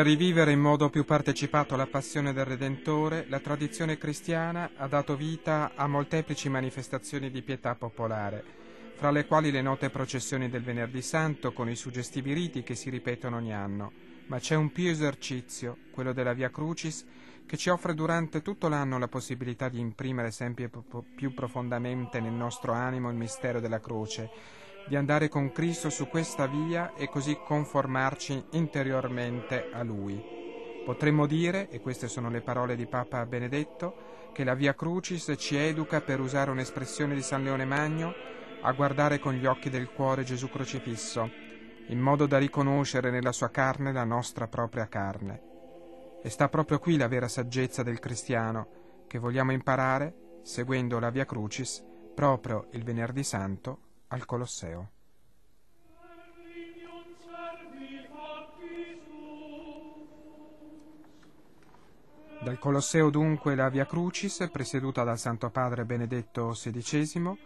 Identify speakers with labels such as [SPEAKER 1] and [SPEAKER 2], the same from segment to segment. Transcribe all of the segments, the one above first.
[SPEAKER 1] Rivivere in modo più partecipato la passione del Redentore, la tradizione cristiana ha dato vita a molteplici manifestazioni di pietà popolare, fra le quali le note processioni del Venerdì Santo con i suggestivi riti che si ripetono ogni anno. Ma c'è un più esercizio, quello della Via Crucis, che ci offre durante tutto l'anno la possibilità di imprimere sempre più profondamente nel nostro animo il mistero della croce, di andare con Cristo su questa via e così conformarci interiormente a Lui. Potremmo dire, e queste sono le parole di Papa Benedetto, che la Via Crucis ci educa, per usare un'espressione di San Leone Magno, a guardare con gli occhi del cuore Gesù crocifisso, in modo da riconoscere nella sua carne la nostra propria carne. E sta proprio qui la vera saggezza del cristiano, che vogliamo imparare seguendo la Via Crucis proprio il venerdì santo al Colosseo. Dal Colosseo dunque la Via Crucis, presieduta dal Santo Padre Benedetto XVI,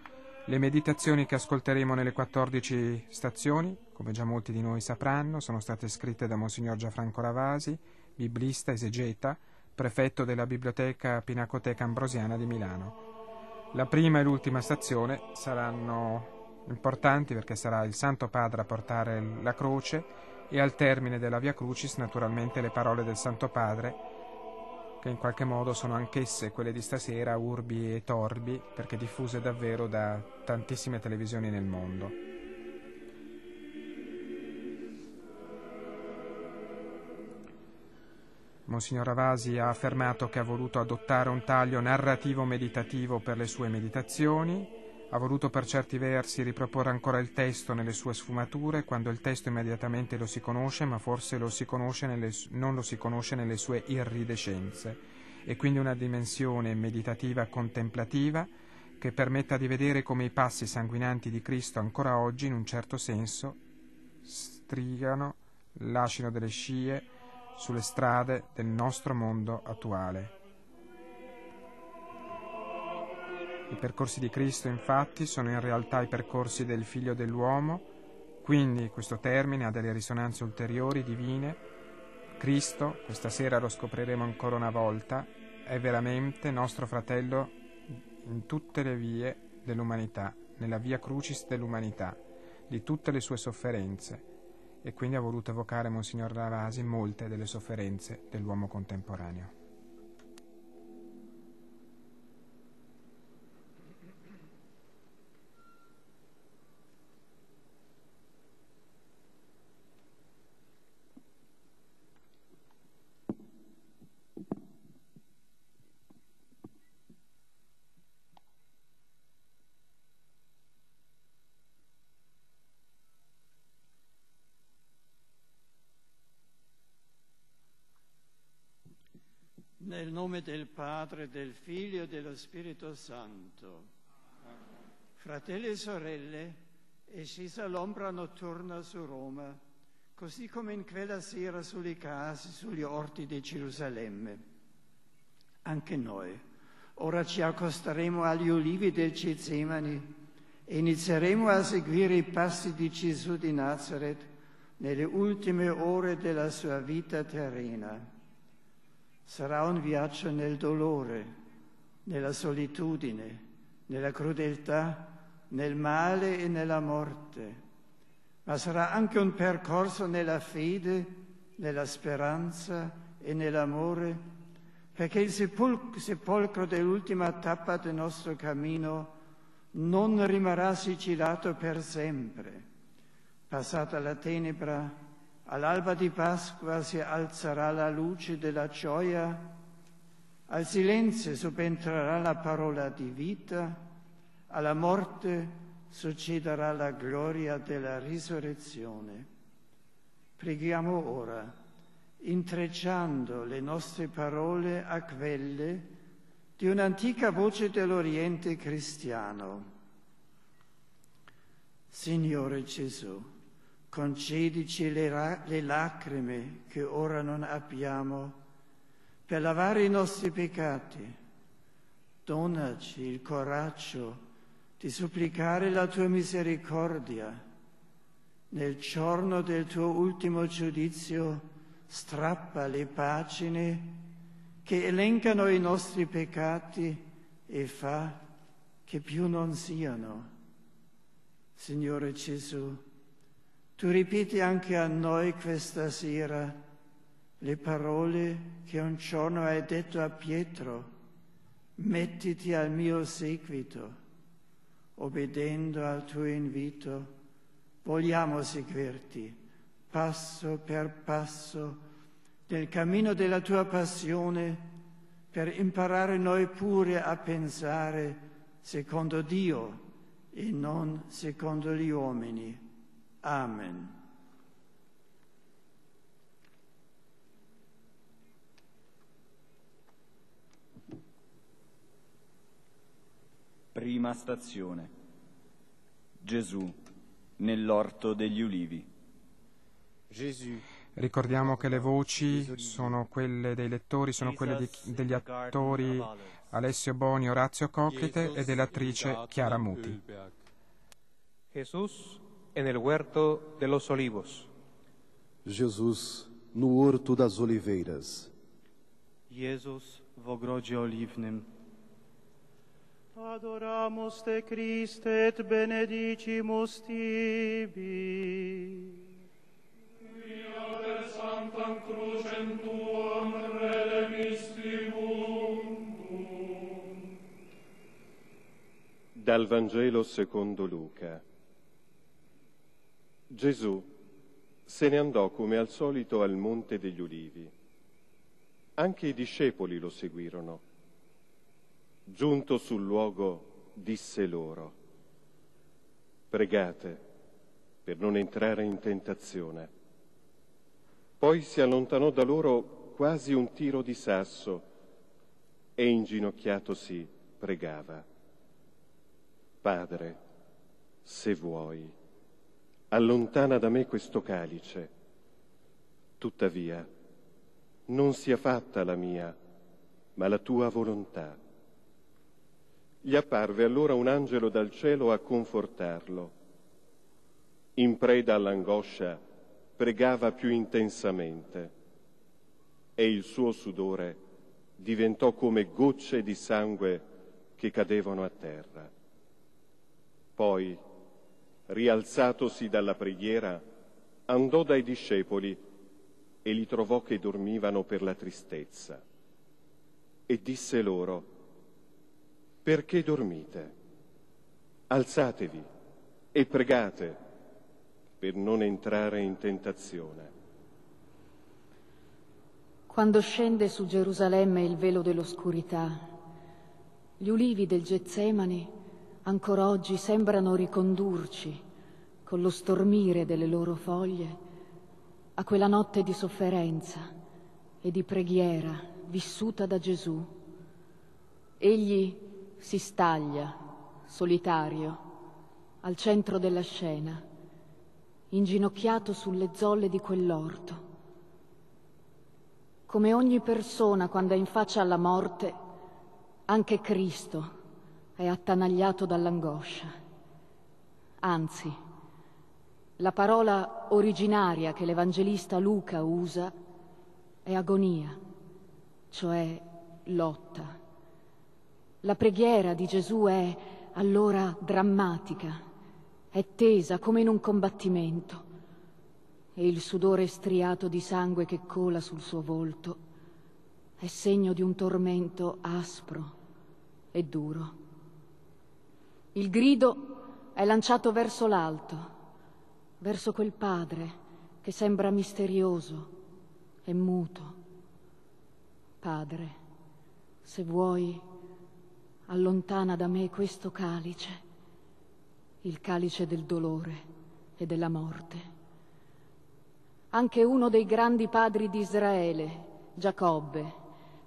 [SPEAKER 1] le meditazioni che ascolteremo nelle 14 stazioni, come già molti di noi sapranno, sono state scritte da Monsignor Gianfranco Ravasi, biblista, esegeta, prefetto della Biblioteca Pinacoteca Ambrosiana di Milano. La prima e l'ultima stazione saranno importanti perché sarà il Santo Padre a portare la croce e al termine della Via Crucis naturalmente le parole del Santo Padre che in qualche modo sono anch'esse quelle di stasera, urbi e torbi, perché diffuse davvero da tantissime televisioni nel mondo. Monsignor Ravasi ha affermato che ha voluto adottare un taglio narrativo meditativo per le sue meditazioni, ha voluto per certi versi riproporre ancora il testo nelle sue sfumature, quando il testo immediatamente lo si conosce, ma forse lo si nelle, non lo si conosce nelle sue iridescenze, e quindi una dimensione meditativa contemplativa che permetta di vedere come i passi sanguinanti di Cristo ancora oggi, in un certo senso, strigano, lasciano delle scie, sulle strade del nostro mondo attuale. I percorsi di Cristo infatti sono in realtà i percorsi del Figlio dell'uomo, quindi questo termine ha delle risonanze ulteriori divine. Cristo, questa sera lo scopriremo ancora una volta, è veramente nostro fratello in tutte le vie dell'umanità, nella via crucis dell'umanità, di tutte le sue sofferenze e quindi ha voluto evocare Monsignor Ravasi molte delle sofferenze dell'uomo contemporaneo.
[SPEAKER 2] Nel nome del Padre, del Figlio e dello Spirito Santo. Fratelli e sorelle, è scesa l'ombra notturna su Roma, così come in quella sera sulle case, sugli orti di Gerusalemme. Anche noi ora ci accosteremo agli ulivi del Getsemani e inizieremo a seguire i passi di Gesù di Nazareth nelle ultime ore della sua vita terrena. Sarà un viaggio nel dolore, nella solitudine, nella crudeltà, nel male e nella morte, ma sarà anche un percorso nella fede, nella speranza e nell'amore, perché il sepolcro dell'ultima tappa del nostro cammino non rimarrà sigillato per sempre. Passata la tenebra, All'alba di Pasqua si alzerà la luce della gioia, al silenzio subentrerà la parola di vita, alla morte succederà la gloria della risurrezione. Preghiamo ora, intrecciando le nostre parole a quelle di un'antica voce dell'Oriente cristiano. Signore Gesù, concedici le, ra- le lacrime che ora non abbiamo per lavare i nostri peccati. Donaci il coraggio di supplicare la tua misericordia. Nel giorno del tuo ultimo giudizio strappa le pagine che elencano i nostri peccati e fa che più non siano. Signore Gesù, tu ripeti anche a noi questa sera le parole che un giorno hai detto a Pietro, mettiti al mio seguito, obbedendo al tuo invito, vogliamo seguirti passo per passo nel cammino della tua passione per imparare noi pure a pensare secondo Dio e non secondo gli uomini. Amen.
[SPEAKER 3] Prima stazione. Gesù nell'orto degli ulivi.
[SPEAKER 1] Gesù Ricordiamo che le voci sono quelle dei lettori, sono quelle di, degli attori Alessio Boni, Orazio Coclite e dell'attrice Chiara Muti.
[SPEAKER 4] Jesús en el huerto de los olivos.
[SPEAKER 5] Jesus no horto das oliveiras.
[SPEAKER 6] Jezus w ogrodzie oliwnym.
[SPEAKER 7] Adoramus te Christe et benedicimus tibi.
[SPEAKER 8] sanctam crucem tuam Dal Vangelo secondo Luca. Gesù se ne andò come al solito al Monte degli Ulivi. Anche i discepoli lo seguirono. Giunto sul luogo, disse loro, pregate per non entrare in tentazione. Poi si allontanò da loro quasi un tiro di sasso e inginocchiatosi pregava. Padre, se vuoi, allontana da me questo calice. Tuttavia, non sia fatta la mia, ma la tua volontà. Gli apparve allora un angelo dal cielo a confortarlo. In preda all'angoscia, pregava più intensamente e il suo sudore diventò come gocce di sangue che cadevano a terra. Poi, rialzatosi dalla preghiera, andò dai discepoli e li trovò che dormivano per la tristezza. E disse loro, perché dormite? Alzatevi e pregate per non entrare in tentazione.
[SPEAKER 9] Quando scende su Gerusalemme il velo dell'oscurità, gli ulivi del Getsemani ancora oggi sembrano ricondurci con lo stormire delle loro foglie a quella notte di sofferenza e di preghiera vissuta da Gesù. Egli si staglia, solitario, al centro della scena inginocchiato sulle zolle di quell'orto. Come ogni persona quando è in faccia alla morte, anche Cristo è attanagliato dall'angoscia. Anzi, la parola originaria che l'Evangelista Luca usa è agonia, cioè lotta. La preghiera di Gesù è allora drammatica è tesa come in un combattimento e il sudore striato di sangue che cola sul suo volto è segno di un tormento aspro e duro. Il grido è lanciato verso l'alto, verso quel padre che sembra misterioso e muto. Padre, se vuoi, allontana da me questo calice il calice del dolore e della morte. Anche uno dei grandi padri di Israele, Giacobbe,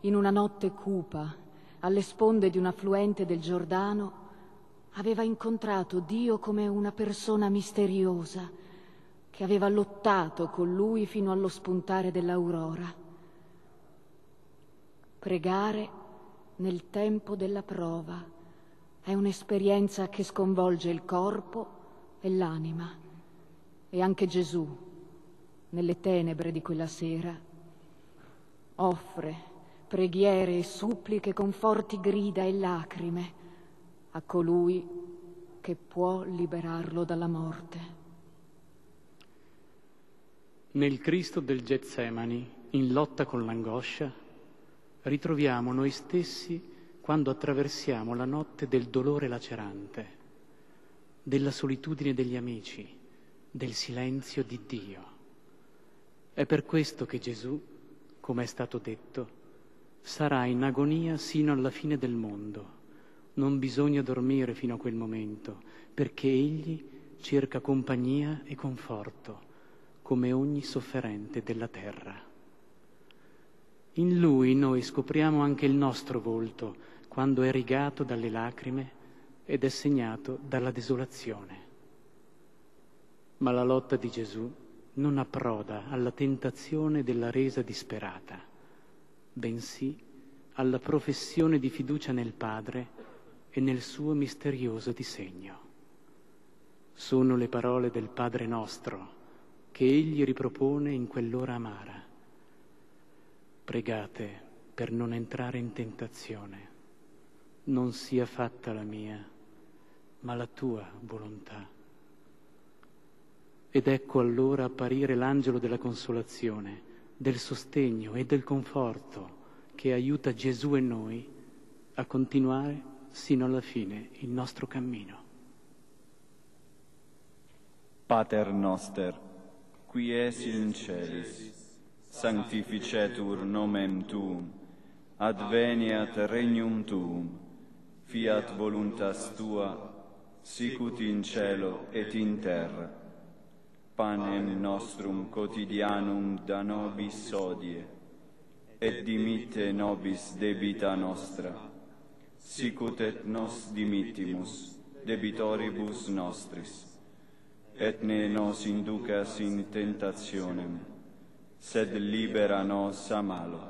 [SPEAKER 9] in una notte cupa, alle sponde di un affluente del Giordano, aveva incontrato Dio come una persona misteriosa che aveva lottato con lui fino allo spuntare dell'aurora. Pregare nel tempo della prova è un'esperienza che sconvolge il corpo e l'anima. E anche Gesù, nelle tenebre di quella sera, offre preghiere e suppliche con forti grida e lacrime a colui che può liberarlo dalla morte.
[SPEAKER 10] Nel Cristo del Getsemani, in lotta con l'angoscia, ritroviamo noi stessi quando attraversiamo la notte del dolore lacerante, della solitudine degli amici, del silenzio di Dio. È per questo che Gesù, come è stato detto, sarà in agonia sino alla fine del mondo. Non bisogna dormire fino a quel momento, perché Egli cerca compagnia e conforto, come ogni sofferente della terra. In Lui noi scopriamo anche il nostro volto, quando è rigato dalle lacrime ed è segnato dalla desolazione. Ma la lotta di Gesù non approda alla tentazione della resa disperata, bensì alla professione di fiducia nel Padre e nel suo misterioso disegno. Sono le parole del Padre nostro che egli ripropone in quell'ora amara. Pregate per non entrare in tentazione non sia fatta la mia, ma la tua volontà. Ed ecco allora apparire l'angelo della consolazione, del sostegno e del conforto che aiuta Gesù e noi a continuare sino alla fine il nostro cammino.
[SPEAKER 3] Pater noster, qui es in celis, sanctificetur nomen tuum, adveniat regnum tuum, fiat voluntas tua, sicut in cielo et in terra. Panem nostrum quotidianum da nobis odie, et dimitte nobis debita nostra, sicut et nos dimittimus debitoribus nostris, et ne nos inducas in tentationem, sed libera nos a malo.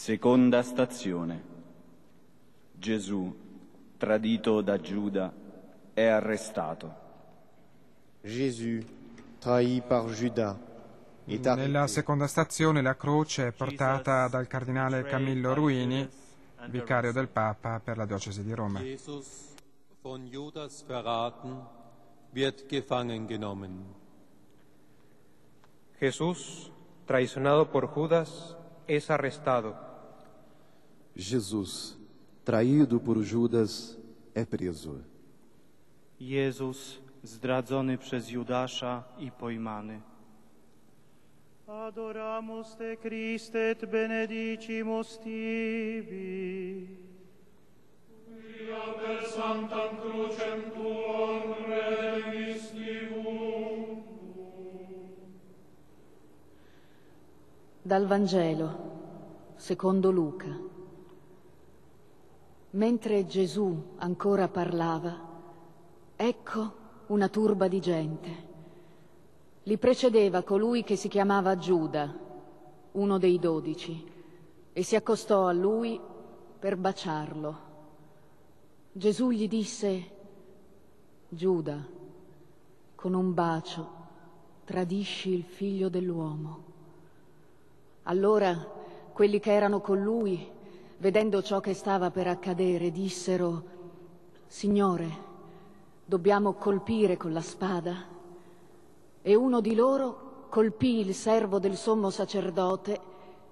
[SPEAKER 3] Seconda stazione. Gesù, tradito da Giuda, è arrestato.
[SPEAKER 5] Gesù, trahi par Giuda.
[SPEAKER 1] Nella seconda stazione la croce è portata dal cardinale Camillo Ruini, vicario del Papa per la diocesi di Roma.
[SPEAKER 11] Jesus, von Judas verraten, wird gefangen genommen.
[SPEAKER 4] Jesús, traicionado por Judas, es arrestado.
[SPEAKER 5] Jesus, traído por Judas, é preso.
[SPEAKER 6] Jezus, zdradzony przez Judasza i pojmany.
[SPEAKER 7] Adoramus te Christe et benedicimus tibi.
[SPEAKER 12] Quia per sanctam crucem tuam divum.
[SPEAKER 9] Dal Vangelo, secondo Luca. Mentre Gesù ancora parlava, ecco una turba di gente. Li precedeva colui che si chiamava Giuda, uno dei dodici, e si accostò a lui per baciarlo. Gesù gli disse, Giuda, con un bacio tradisci il figlio dell'uomo. Allora quelli che erano con lui vedendo ciò che stava per accadere, dissero, Signore, dobbiamo colpire con la spada? E uno di loro colpì il servo del sommo sacerdote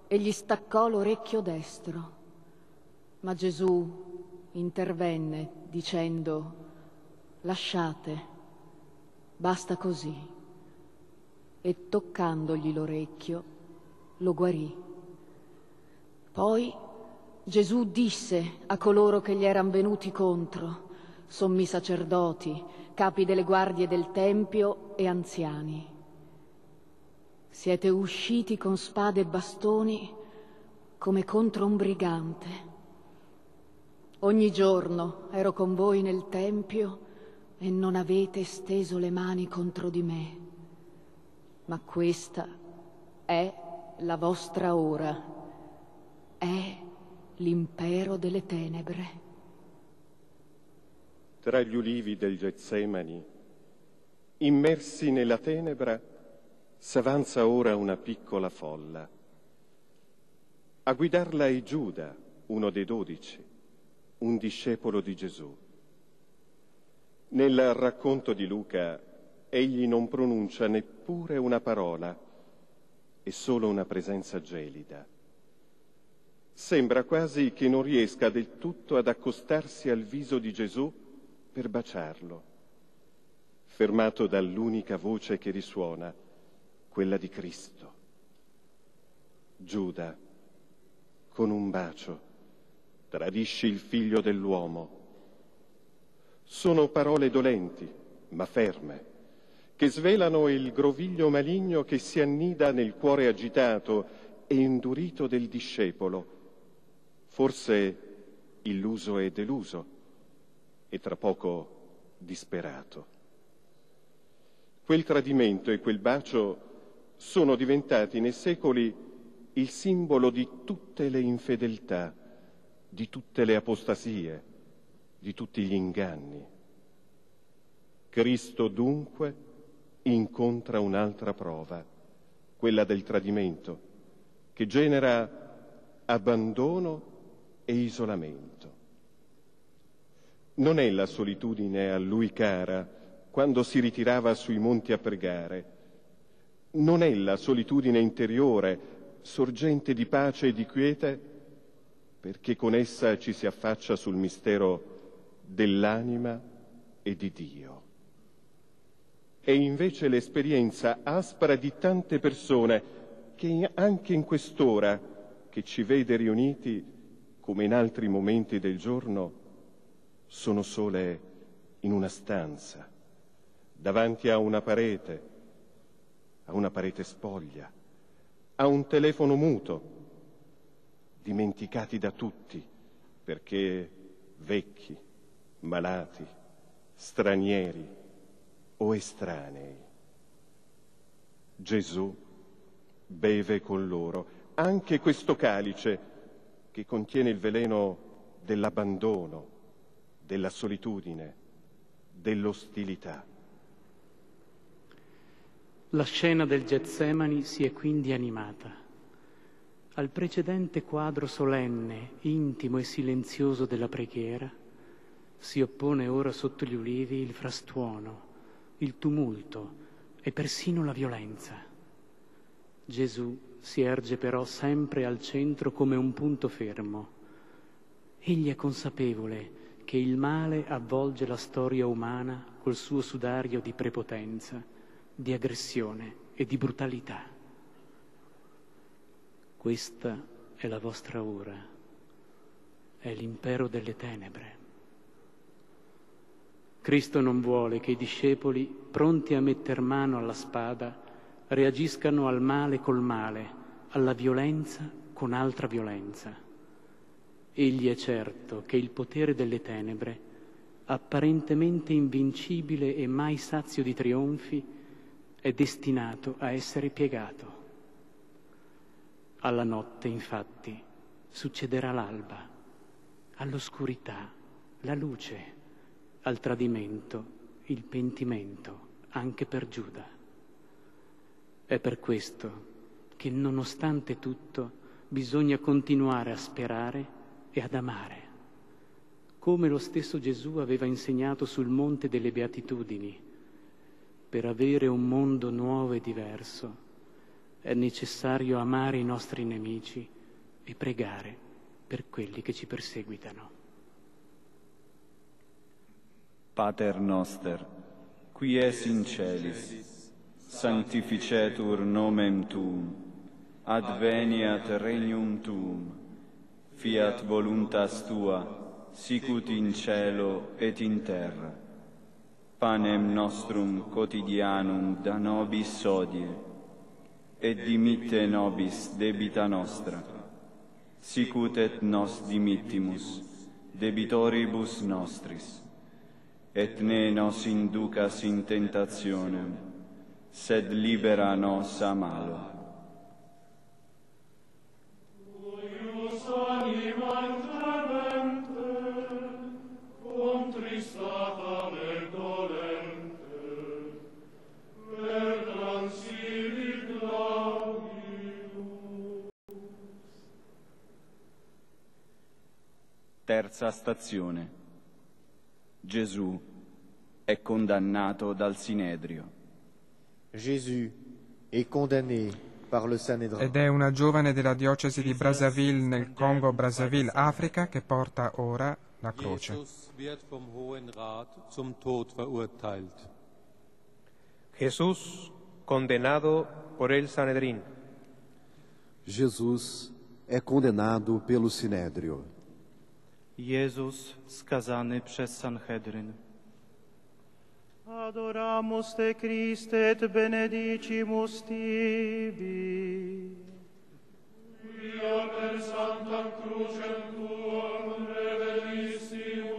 [SPEAKER 9] e gli staccò l'orecchio destro. Ma Gesù intervenne dicendo, lasciate, basta così. E toccandogli l'orecchio, lo guarì. Poi Gesù disse a coloro che gli erano venuti contro, sommi sacerdoti, capi delle guardie del Tempio e anziani. Siete usciti con spade e bastoni come contro un brigante. Ogni giorno ero con voi nel Tempio e non avete steso le mani contro di me. Ma questa è la vostra ora, è l'impero delle tenebre.
[SPEAKER 8] Tra gli ulivi del Getsemani, immersi nella tenebra, s'avanza ora una piccola folla. A guidarla è Giuda, uno dei dodici, un discepolo di Gesù. Nel racconto di Luca egli non pronuncia neppure una parola e solo una presenza gelida. Sembra quasi che non riesca del tutto ad accostarsi al viso di Gesù per baciarlo, fermato dall'unica voce che risuona, quella di Cristo. Giuda, con un bacio, tradisci il figlio dell'uomo. Sono parole dolenti, ma ferme che svelano il groviglio maligno che si annida nel cuore agitato e indurito del discepolo, forse illuso e deluso, e tra poco disperato. Quel tradimento e quel bacio sono diventati nei secoli il simbolo di tutte le infedeltà, di tutte le apostasie, di tutti gli inganni. Cristo dunque incontra un'altra prova, quella del tradimento, che genera abbandono e isolamento. Non è la solitudine a lui cara quando si ritirava sui monti a pregare, non è la solitudine interiore, sorgente di pace e di quiete, perché con essa ci si affaccia sul mistero dell'anima e di Dio è invece l'esperienza aspra di tante persone che anche in quest'ora che ci vede riuniti, come in altri momenti del giorno, sono sole in una stanza, davanti a una parete, a una parete spoglia, a un telefono muto, dimenticati da tutti perché vecchi, malati, stranieri, o estranei. Gesù beve con loro anche questo calice che contiene il veleno dell'abbandono, della solitudine, dell'ostilità.
[SPEAKER 10] La scena del Getsemani si è quindi animata. Al precedente quadro solenne, intimo e silenzioso della preghiera, si oppone ora sotto gli ulivi il frastuono, il tumulto e persino la violenza. Gesù si erge però sempre al centro come un punto fermo. Egli è consapevole che il male avvolge la storia umana col suo sudario di prepotenza, di aggressione e di brutalità. Questa è la vostra ora, è l'impero delle tenebre. Cristo non vuole che i discepoli, pronti a metter mano alla spada, reagiscano al male col male, alla violenza con altra violenza. Egli è certo che il potere delle tenebre, apparentemente invincibile e mai sazio di trionfi, è destinato a essere piegato. Alla notte, infatti, succederà l'alba, all'oscurità, la luce al tradimento il pentimento anche per Giuda. È per questo che nonostante tutto bisogna continuare a sperare e ad amare, come lo stesso Gesù aveva insegnato sul monte delle beatitudini. Per avere un mondo nuovo e diverso è necessario amare i nostri nemici e pregare per quelli che ci perseguitano.
[SPEAKER 3] Pater noster, qui es in celis, sanctificetur nomen tuum, adveniat regnum tuum, fiat voluntas tua, sicut in cielo et in terra. Panem nostrum quotidianum da nobis odie, et dimitte nobis debita nostra, sicut et nos dimittimus debitoribus nostris, et ne nos inducas in tentationem, sed libera nos a malo. Terza stazione. Gesù è condannato dal Sinedrio.
[SPEAKER 5] Par le Sanhédrin.
[SPEAKER 1] Ed è una giovane della diocesi di Brazzaville nel Congo Brazzaville, Africa, che porta ora la croce.
[SPEAKER 11] Jesus.
[SPEAKER 4] Jesús condenado por el Sanedrín.
[SPEAKER 5] Jesus é condenado pelo Sinédrio.
[SPEAKER 6] Jezus skazany przez Sanhedryn.
[SPEAKER 7] Adoramus te Christe et benedicimus tibi.
[SPEAKER 12] Via per Sanctam Crucem Tuam revelissimum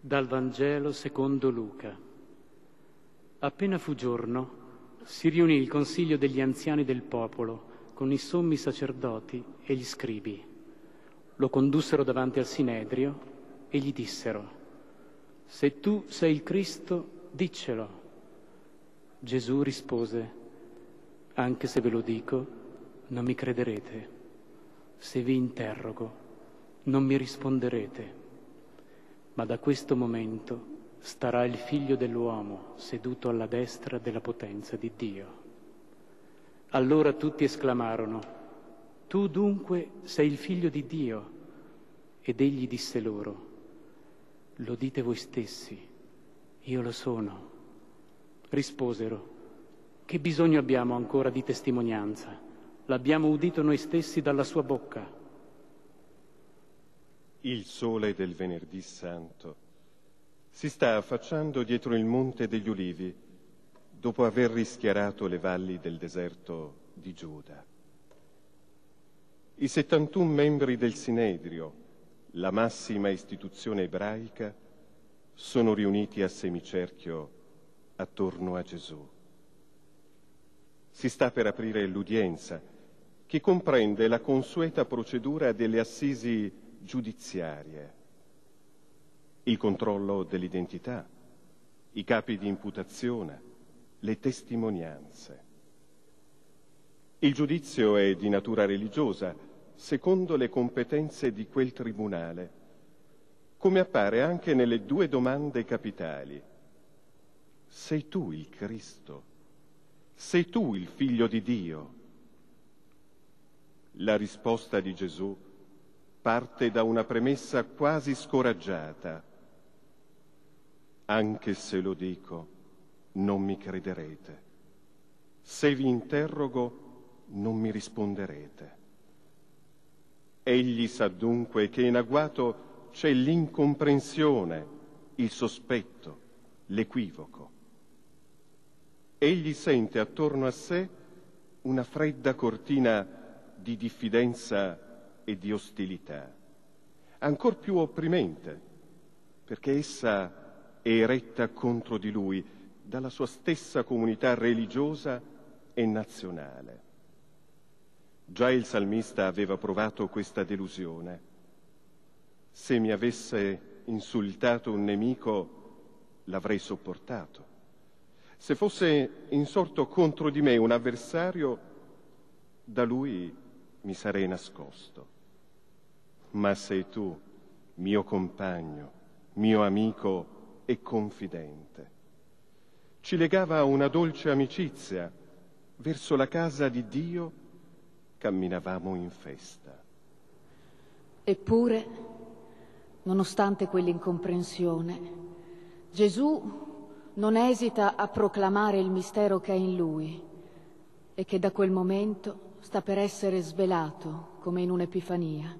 [SPEAKER 10] Dal Vangelo secondo Luca. Appena fu giorno, si riunì il consiglio degli anziani del popolo con i sommi sacerdoti e gli scribi. Lo condussero davanti al Sinedrio e gli dissero, Se tu sei il Cristo, diccelo. Gesù rispose, Anche se ve lo dico, non mi crederete. Se vi interrogo, non mi risponderete. Ma da questo momento starà il figlio dell'uomo seduto alla destra della potenza di Dio. Allora tutti esclamarono, Tu dunque sei il figlio di Dio? Ed egli disse loro, Lo dite voi stessi, io lo sono. Risposero, Che bisogno abbiamo ancora di testimonianza? L'abbiamo udito noi stessi dalla sua bocca.
[SPEAKER 8] Il sole del venerdì santo si sta affacciando dietro il monte degli ulivi dopo aver rischiarato le valli del deserto di Giuda. I 71 membri del Sinedrio, la massima istituzione ebraica, sono riuniti a semicerchio attorno a Gesù. Si sta per aprire l'udienza, che comprende la consueta procedura delle assisi giudiziarie, il controllo dell'identità, i capi di imputazione, le testimonianze. Il giudizio è di natura religiosa, secondo le competenze di quel tribunale, come appare anche nelle due domande capitali. Sei tu il Cristo? Sei tu il figlio di Dio? La risposta di Gesù parte da una premessa quasi scoraggiata. Anche se lo dico, non mi crederete. Se vi interrogo, non mi risponderete. Egli sa dunque che in agguato c'è l'incomprensione, il sospetto, l'equivoco. Egli sente attorno a sé una fredda cortina di diffidenza e di ostilità, ancor più opprimente, perché essa è eretta contro di lui dalla sua stessa comunità religiosa e nazionale. Già il salmista aveva provato questa delusione. Se mi avesse insultato un nemico, l'avrei sopportato. Se fosse insorto contro di me un avversario, da lui mi sarei nascosto. Ma sei tu, mio compagno, mio amico e confidente. Ci legava una dolce amicizia. Verso la casa di Dio camminavamo in festa.
[SPEAKER 9] Eppure, nonostante quell'incomprensione, Gesù non esita a proclamare il mistero che è in lui e che da quel momento sta per essere svelato come in un'epifania.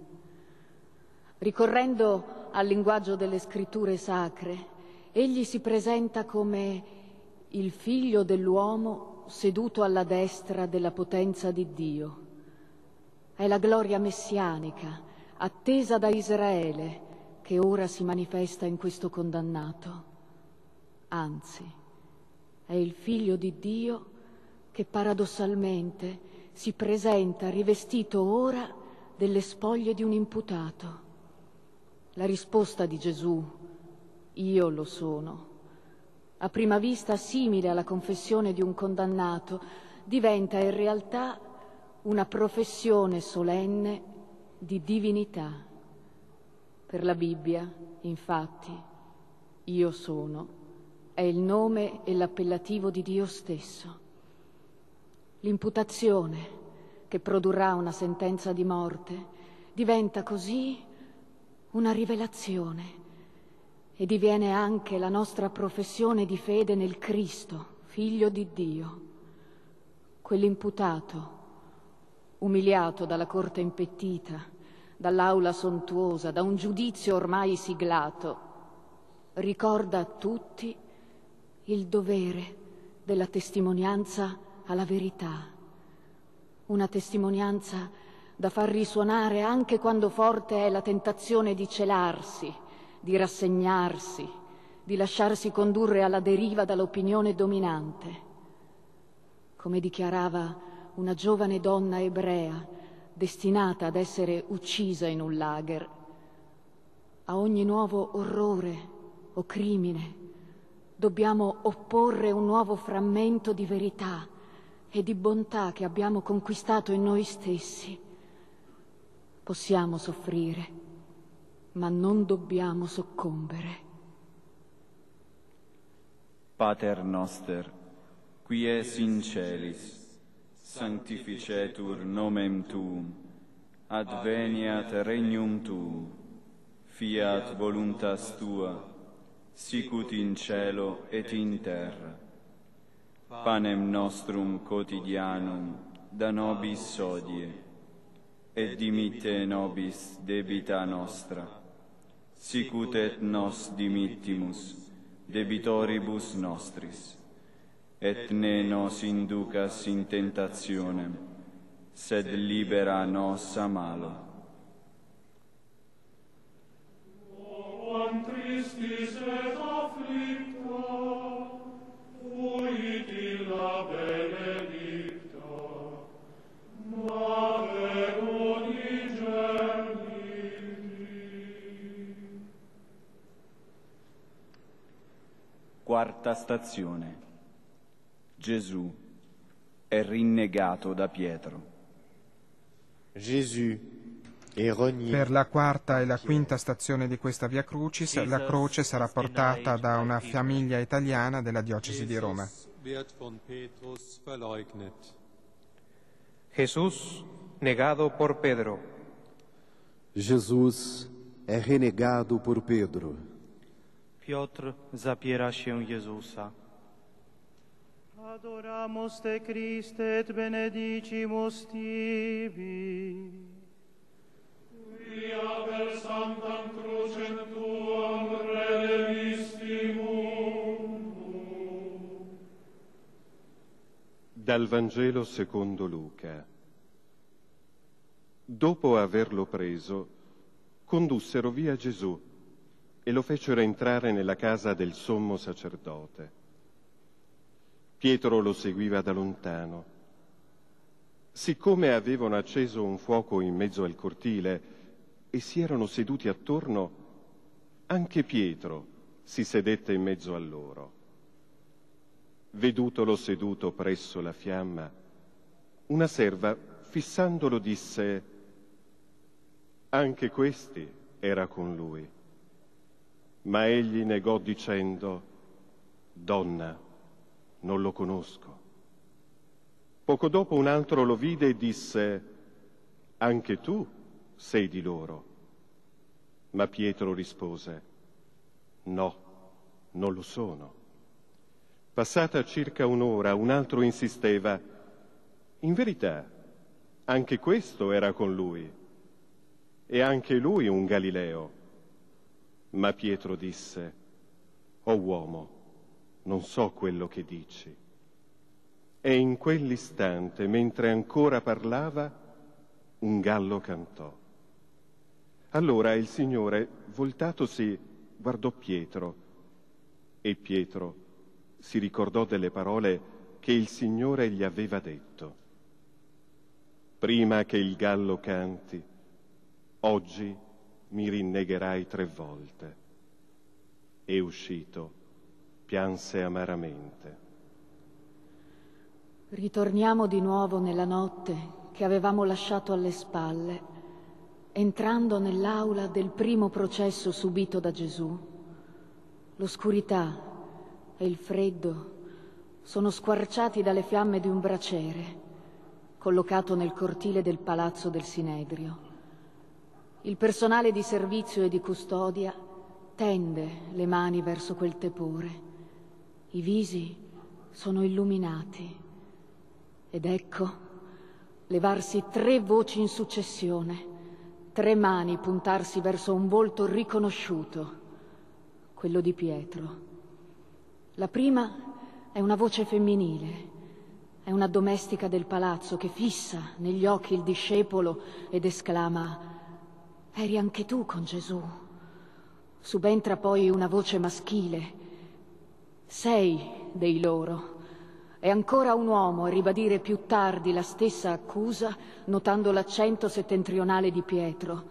[SPEAKER 9] Ricorrendo al linguaggio delle scritture sacre, egli si presenta come il figlio dell'uomo seduto alla destra della potenza di Dio. È la gloria messianica, attesa da Israele, che ora si manifesta in questo condannato. Anzi, è il figlio di Dio che paradossalmente si presenta rivestito ora delle spoglie di un imputato. La risposta di Gesù, io lo sono, a prima vista simile alla confessione di un condannato, diventa in realtà una professione solenne di divinità. Per la Bibbia, infatti, io sono è il nome e l'appellativo di Dio stesso. L'imputazione che produrrà una sentenza di morte diventa così una rivelazione e diviene anche la nostra professione di fede nel Cristo, figlio di Dio. Quell'imputato umiliato dalla corte impettita, dall'aula sontuosa, da un giudizio ormai siglato, ricorda a tutti il dovere della testimonianza alla verità, una testimonianza da far risuonare anche quando forte è la tentazione di celarsi, di rassegnarsi, di lasciarsi condurre alla deriva dall'opinione dominante. Come dichiarava una giovane donna ebrea destinata ad essere uccisa in un lager. A ogni nuovo orrore o crimine dobbiamo opporre un nuovo frammento di verità e di bontà che abbiamo conquistato in noi stessi. Possiamo soffrire, ma non dobbiamo soccombere.
[SPEAKER 3] Pater noster, qui es in celis, sanctificetur nomen tuum, adveniat regnum tuum, fiat voluntas tua, sicut in cielo et in terra. Panem nostrum quotidianum da nobis sodie, et dimitte nobis debita nostra, sicut et nos dimittimus debitoribus nostris et ne nos inducas in tentationem, sed libera nos a malo.
[SPEAKER 12] Quam tristis et afflicta, fuit illa benedicta, unigeniti.
[SPEAKER 3] Quarta stazione. Gesù è rinnegato da Pietro.
[SPEAKER 1] Per la quarta e la quinta stazione di questa Via Crucis, la croce sarà portata da una famiglia italiana della diocesi di Roma.
[SPEAKER 11] wird von Petrus verleugnet.
[SPEAKER 4] Jesús negado por Pedro.
[SPEAKER 5] Jesus é renegado por Pedro.
[SPEAKER 6] Piotr zapiera się Jezusa.
[SPEAKER 7] Adoramus te Christe et benedicimus tibi.
[SPEAKER 12] Via per sanctam crucem tuam redemissimum.
[SPEAKER 8] Dal Vangelo secondo Luca. Dopo averlo preso, condussero via Gesù e lo fecero entrare nella casa del sommo sacerdote. Pietro lo seguiva da lontano. Siccome avevano acceso un fuoco in mezzo al cortile e si erano seduti attorno, anche Pietro si sedette in mezzo a loro. Vedutolo seduto presso la fiamma, una serva, fissandolo, disse, anche questi era con lui. Ma egli negò dicendo, Donna, non lo conosco. Poco dopo un altro lo vide e disse, anche tu sei di loro. Ma Pietro rispose, no, non lo sono. Passata circa un'ora, un altro insisteva, in verità, anche questo era con lui, e anche lui un Galileo. Ma Pietro disse, o uomo, non so quello che dici. E in quell'istante, mentre ancora parlava, un gallo cantò. Allora il Signore, voltatosi, guardò Pietro E Pietro si ricordò delle parole che il Signore gli aveva detto. Prima che il gallo canti, oggi mi rinnegherai tre volte. E uscito, pianse amaramente.
[SPEAKER 9] Ritorniamo di nuovo nella notte che avevamo lasciato alle spalle, entrando nell'aula del primo processo subito da Gesù. L'oscurità e il freddo sono squarciati dalle fiamme di un braciere collocato nel cortile del palazzo del Sinedrio. Il personale di servizio e di custodia tende le mani verso quel tepore. I visi sono illuminati. Ed ecco levarsi tre voci in successione, tre mani puntarsi verso un volto riconosciuto, quello di Pietro. La prima è una voce femminile, è una domestica del palazzo che fissa negli occhi il discepolo ed esclama Eri anche tu con Gesù. Subentra poi una voce maschile. Sei dei loro. E ancora un uomo a ribadire più tardi la stessa accusa, notando l'accento settentrionale di Pietro.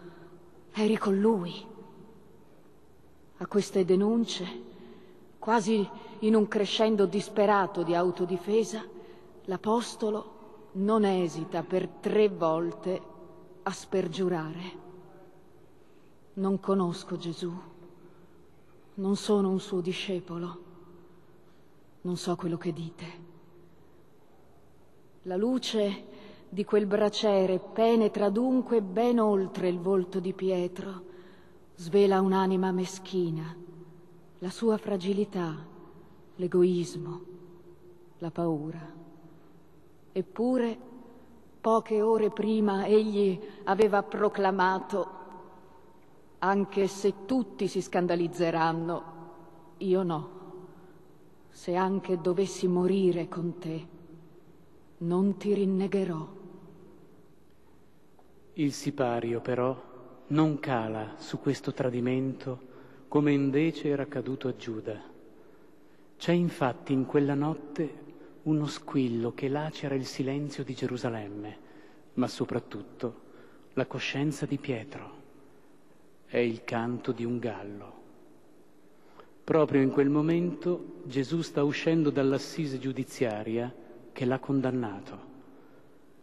[SPEAKER 9] Eri con lui. A queste denunce, quasi in un crescendo disperato di autodifesa, l'Apostolo non esita per tre volte a spergiurare. Non conosco Gesù, non sono un suo discepolo, non so quello che dite. La luce di quel braciere penetra dunque ben oltre il volto di Pietro, svela un'anima meschina, la sua fragilità, l'egoismo, la paura. Eppure, poche ore prima egli aveva proclamato, anche se tutti si scandalizzeranno, io no. Se anche dovessi morire con te, non ti rinnegherò.
[SPEAKER 10] Il sipario però non cala su questo tradimento come invece era accaduto a Giuda. C'è infatti in quella notte uno squillo che lacera il silenzio di Gerusalemme, ma soprattutto la coscienza di Pietro. È il canto di un gallo. Proprio in quel momento Gesù sta uscendo dall'assise giudiziaria che l'ha condannato.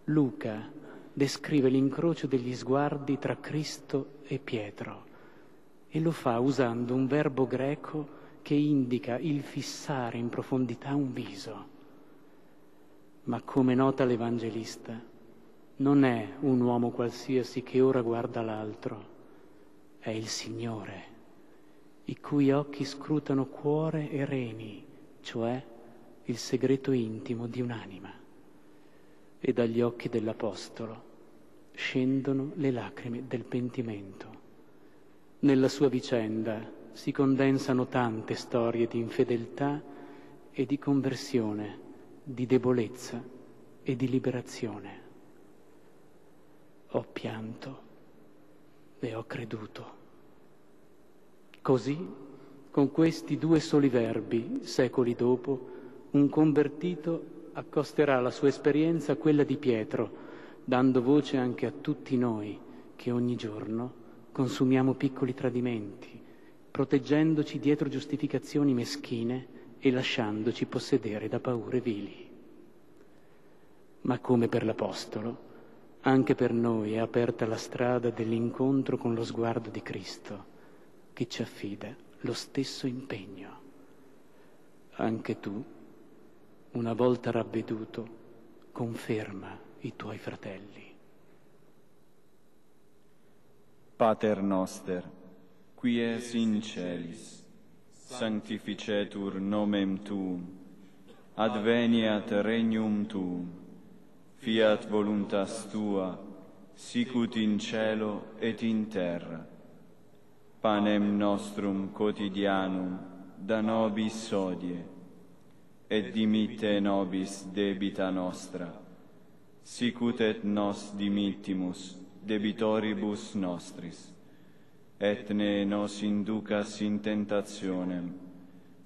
[SPEAKER 10] Luca descrive l'incrocio degli sguardi tra Cristo e Pietro e lo fa usando un verbo greco che indica il fissare in profondità un viso. Ma come nota l'Evangelista, non è un uomo qualsiasi che ora guarda l'altro, è il Signore, i cui occhi scrutano cuore e reni, cioè il segreto intimo di un'anima. E dagli occhi dell'Apostolo scendono le lacrime del pentimento. Nella sua vicenda si condensano tante storie di infedeltà e di conversione, di debolezza e di liberazione. Ho pianto e ho creduto. Così, con questi due soli verbi, secoli dopo, un convertito accosterà la sua esperienza a quella di Pietro, dando voce anche a tutti noi che ogni giorno consumiamo piccoli tradimenti, proteggendoci dietro giustificazioni meschine e lasciandoci possedere da paure vili. Ma come per l'Apostolo, anche per noi è aperta la strada dell'incontro con lo sguardo di Cristo, che ci affida lo stesso impegno. Anche tu, una volta ravveduto, conferma i tuoi fratelli.
[SPEAKER 3] Pater noster, qui es in celis, sanctificetur nomen tuum, adveniat regnum tuum, fiat voluntas tua, sicut in cielo et in terra. panem nostrum quotidianum da nobis hodie, et dimitte nobis debita nostra, sicut et nos dimittimus debitoribus nostris, et ne nos inducas in tentationem,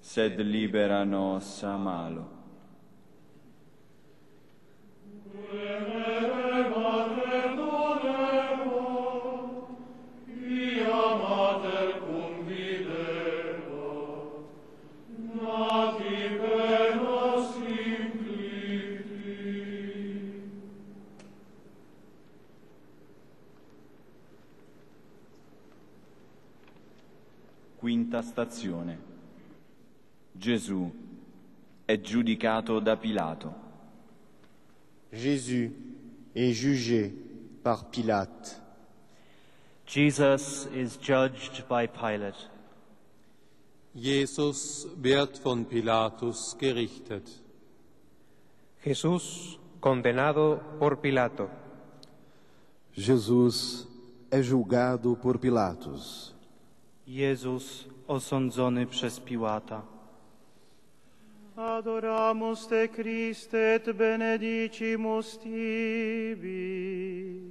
[SPEAKER 3] sed libera nos a malo. Quinta stazione. Gesù è giudicato da Pilato.
[SPEAKER 13] Jésus est jugé par Pilate.
[SPEAKER 6] Jesus is judged by Pilate.
[SPEAKER 11] Jesus wird von Pilatus gerichtet.
[SPEAKER 4] Jesús condenado por Pilato.
[SPEAKER 5] Jesus é julgado por Pilatos.
[SPEAKER 6] Jezus osądzony przez Piłata.
[SPEAKER 7] Adoramus te Christe et benedicimus tibi.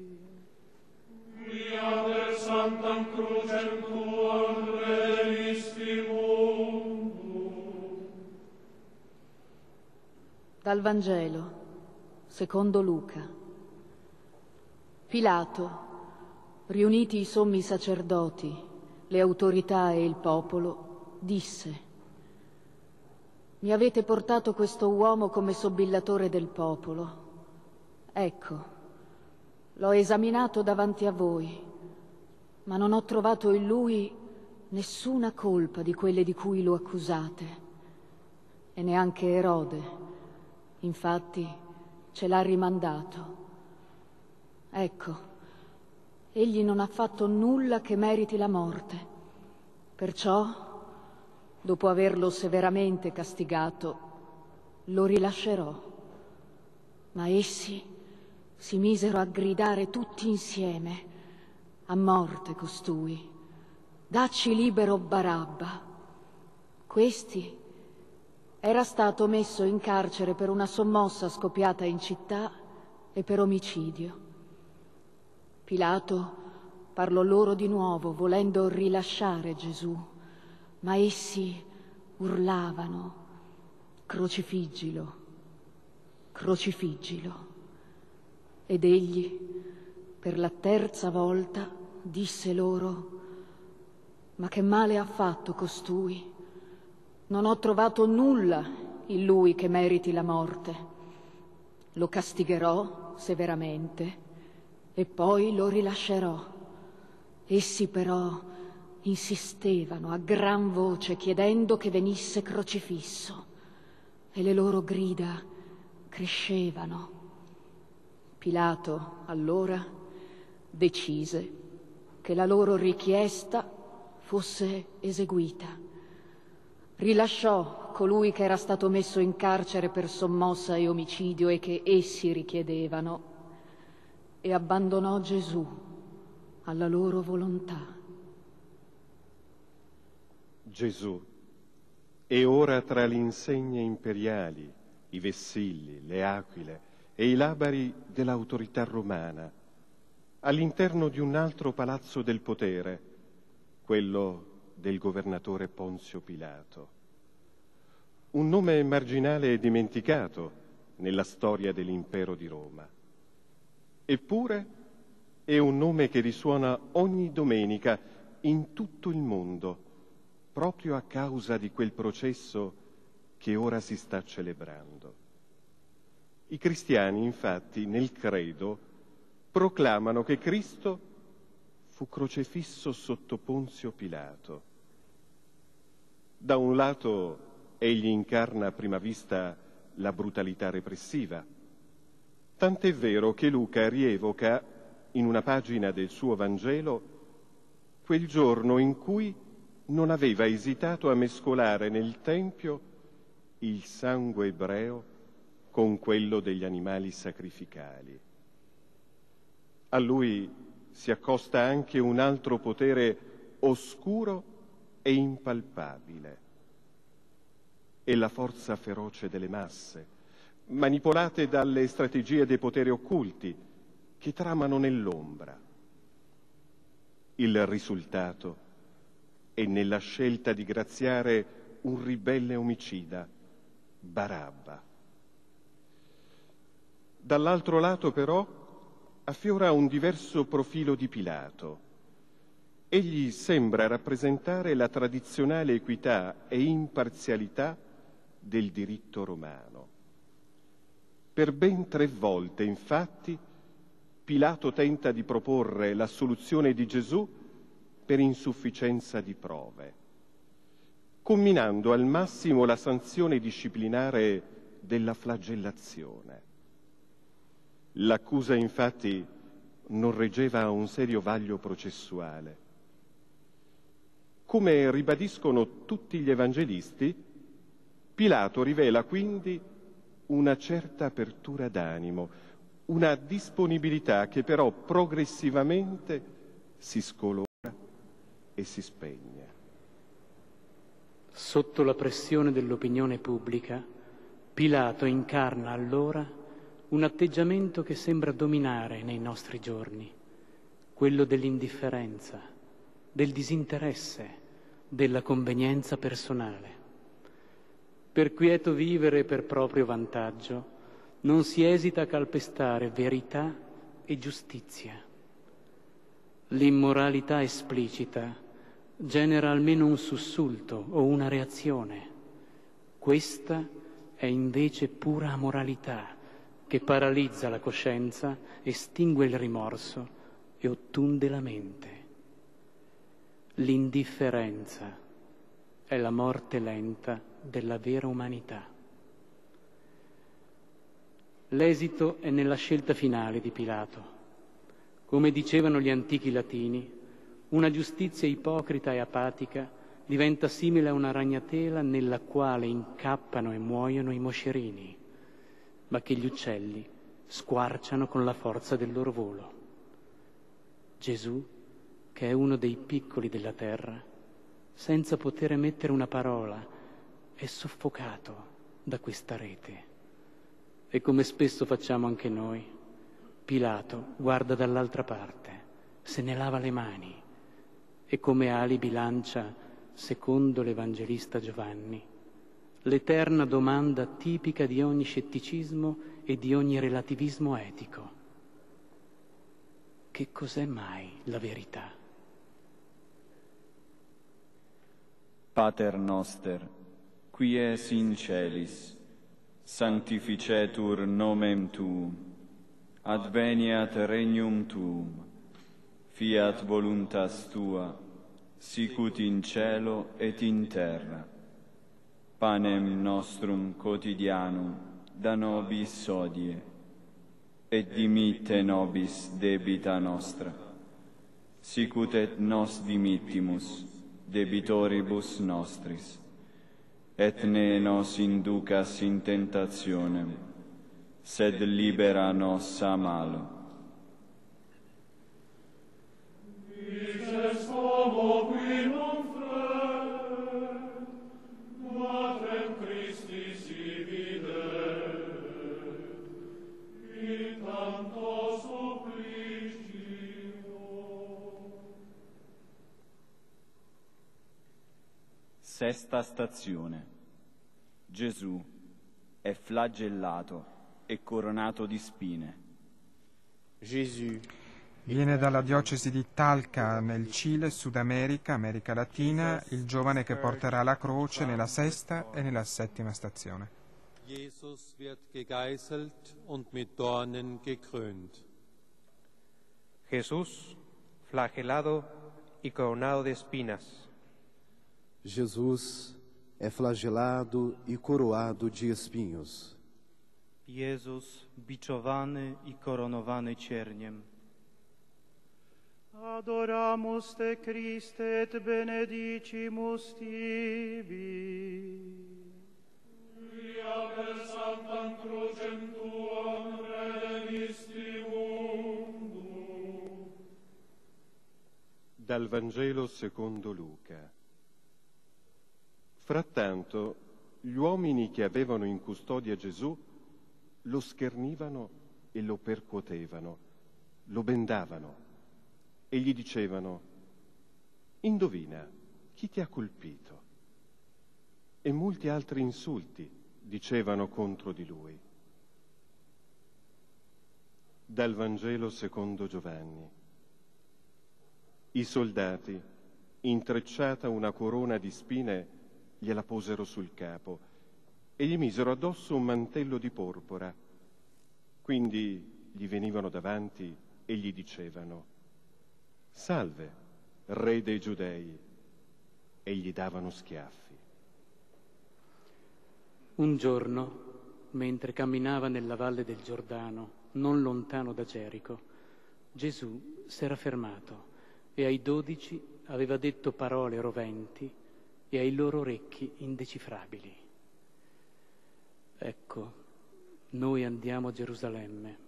[SPEAKER 12] Via per sanctam crucem tuam redemistimus.
[SPEAKER 9] Dal Vangelo, secondo Luca. Pilato, riuniti i sommi sacerdoti, le autorità e il popolo, disse, mi avete portato questo uomo come sobillatore del popolo. Ecco, l'ho esaminato davanti a voi, ma non ho trovato in lui nessuna colpa di quelle di cui lo accusate, e neanche Erode. Infatti ce l'ha rimandato. Ecco, egli non ha fatto nulla che meriti la morte. Perciò, dopo averlo severamente castigato, lo rilascerò. Ma essi si misero a gridare tutti insieme, a morte costui, dacci libero Barabba. Questi era stato messo in carcere per una sommossa scoppiata in città e per omicidio. Pilato parlò loro di nuovo, volendo rilasciare Gesù, ma essi urlavano, crocifiggilo, crocifiggilo. Ed egli, per la terza volta, disse loro, ma che male ha fatto costui? Non ho trovato nulla in lui che meriti la morte. Lo castigherò severamente e poi lo rilascerò. Essi però insistevano a gran voce chiedendo che venisse crocifisso e le loro grida crescevano. Pilato allora decise che la loro richiesta fosse eseguita. Rilasciò colui che era stato messo in carcere per sommossa e omicidio e che essi richiedevano e abbandonò Gesù alla loro volontà.
[SPEAKER 8] Gesù è ora tra le insegne imperiali, i vessilli, le aquile e i labari dell'autorità romana, all'interno di un altro palazzo del potere, quello del governatore Ponzio Pilato. Un nome marginale e dimenticato nella storia dell'impero di Roma. Eppure è un nome che risuona ogni domenica in tutto il mondo, proprio a causa di quel processo che ora si sta celebrando. I cristiani, infatti, nel credo, proclamano che Cristo fu crocefisso sotto Ponzio Pilato. Da un lato egli incarna a prima vista la brutalità repressiva, Tant'è vero che Luca rievoca in una pagina del suo Vangelo quel giorno in cui non aveva esitato a mescolare nel Tempio il sangue ebreo con quello degli animali sacrificali. A lui si accosta anche un altro potere oscuro e impalpabile. È la forza feroce delle masse manipolate dalle strategie dei poteri occulti che tramano nell'ombra. Il risultato è nella scelta di graziare un ribelle omicida, Barabba. Dall'altro lato però affiora un diverso profilo di Pilato. Egli sembra rappresentare la tradizionale equità e imparzialità del diritto romano. Per ben tre volte, infatti, Pilato tenta di proporre l'assoluzione di Gesù per insufficienza di prove, comminando al massimo la sanzione disciplinare della flagellazione. L'accusa infatti non reggeva a un serio vaglio processuale. Come ribadiscono tutti gli evangelisti, Pilato rivela quindi una certa apertura d'animo, una disponibilità che però progressivamente si scolora e si spegne.
[SPEAKER 10] Sotto la pressione dell'opinione pubblica, Pilato incarna allora un atteggiamento che sembra dominare nei nostri giorni, quello dell'indifferenza, del disinteresse, della convenienza personale. Per quieto vivere per proprio vantaggio, non si esita a calpestare verità e giustizia. L'immoralità esplicita genera almeno un sussulto o una reazione. Questa è invece pura amoralità che paralizza la coscienza, estingue il rimorso e ottunde la mente. L'indifferenza è la morte lenta della vera umanità. L'esito è nella scelta finale di Pilato. Come dicevano gli antichi latini, una giustizia ipocrita e apatica diventa simile a una ragnatela nella quale incappano e muoiono i moscerini, ma che gli uccelli squarciano con la forza del loro volo. Gesù, che è uno dei piccoli della terra, senza poter mettere una parola, è soffocato da questa rete. E come spesso facciamo anche noi, Pilato guarda dall'altra parte, se ne lava le mani e come alibi lancia, secondo l'Evangelista Giovanni, l'eterna domanda tipica di ogni scetticismo e di ogni relativismo etico. Che cos'è mai la verità?
[SPEAKER 3] Pater noster, qui es in celis, sanctificetur nomen Tuum, adveniat regnum Tuum, fiat voluntas Tua, sicut in cielo et in terra. Panem nostrum quotidianum da nobis odie, et dimitte nobis debita nostra, sicut et nos dimittimus debitoribus nostris et ne nos inducas in tentationem, sed libera nos a malo.
[SPEAKER 12] Dices homo qui non Christi si vide, in tanto
[SPEAKER 3] Sesta stazione. Gesù è flagellato e coronato di spine.
[SPEAKER 13] Jésus,
[SPEAKER 1] Viene dalla diocesi di Talca nel Cile, Sud America, America Latina, il giovane che porterà la croce nella sesta e nella settima stazione.
[SPEAKER 11] Jesus wird gegeißelt und mit Dornen
[SPEAKER 5] Jesus é flagelado e coroado de espinhos.
[SPEAKER 6] Jezus biczowany i koronowany cierniem.
[SPEAKER 7] Adoramus te Christe et benedicimus tibi.
[SPEAKER 12] Via per sanctam crucem tuam redemisti mundo.
[SPEAKER 8] Dal Vangelo secondo Luca. Frattanto, gli uomini che avevano in custodia Gesù lo schernivano e lo percuotevano, lo bendavano e gli dicevano, indovina chi ti ha colpito. e molti altri insulti dicevano contro di lui. Dal Vangelo secondo Giovanni. I soldati, intrecciata una corona di spine, gliela posero sul capo e gli misero addosso un mantello di porpora. Quindi gli venivano davanti e gli dicevano, Salve, re dei giudei, e gli davano schiaffi.
[SPEAKER 10] Un giorno, mentre camminava nella valle del Giordano, non lontano da Gerico, Gesù s'era fermato e ai dodici aveva detto parole roventi e ai loro orecchi indecifrabili. Ecco, noi andiamo a Gerusalemme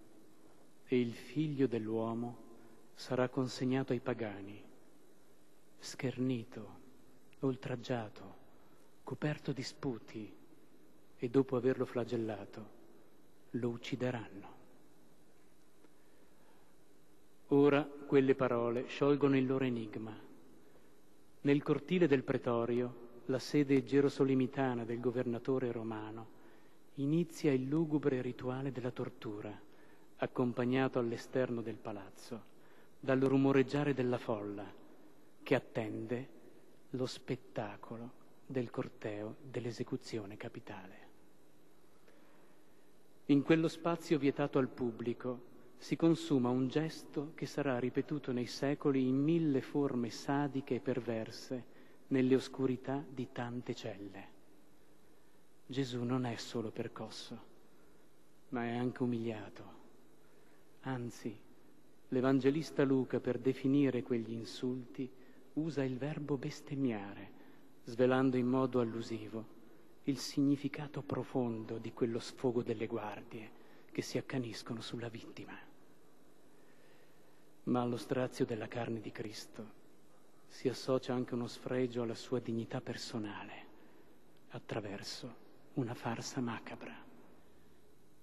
[SPEAKER 10] e il figlio dell'uomo sarà consegnato ai pagani, schernito, oltraggiato, coperto di sputi e dopo averlo flagellato lo uccideranno. Ora quelle parole sciolgono il loro enigma. Nel cortile del pretorio, la sede gerosolimitana del governatore romano, inizia il lugubre rituale della tortura, accompagnato all'esterno del palazzo dal rumoreggiare della folla che attende lo spettacolo del corteo dell'esecuzione capitale. In quello spazio vietato al pubblico si consuma un gesto che sarà ripetuto nei secoli in mille forme sadiche e perverse nelle oscurità di tante celle. Gesù non è solo percosso, ma è anche umiliato. Anzi, l'Evangelista Luca per definire quegli insulti usa il verbo bestemmiare, svelando in modo allusivo il significato profondo di quello sfogo delle guardie che si accaniscono sulla vittima. Ma allo strazio della carne di Cristo si associa anche uno sfregio alla sua dignità personale attraverso una farsa macabra.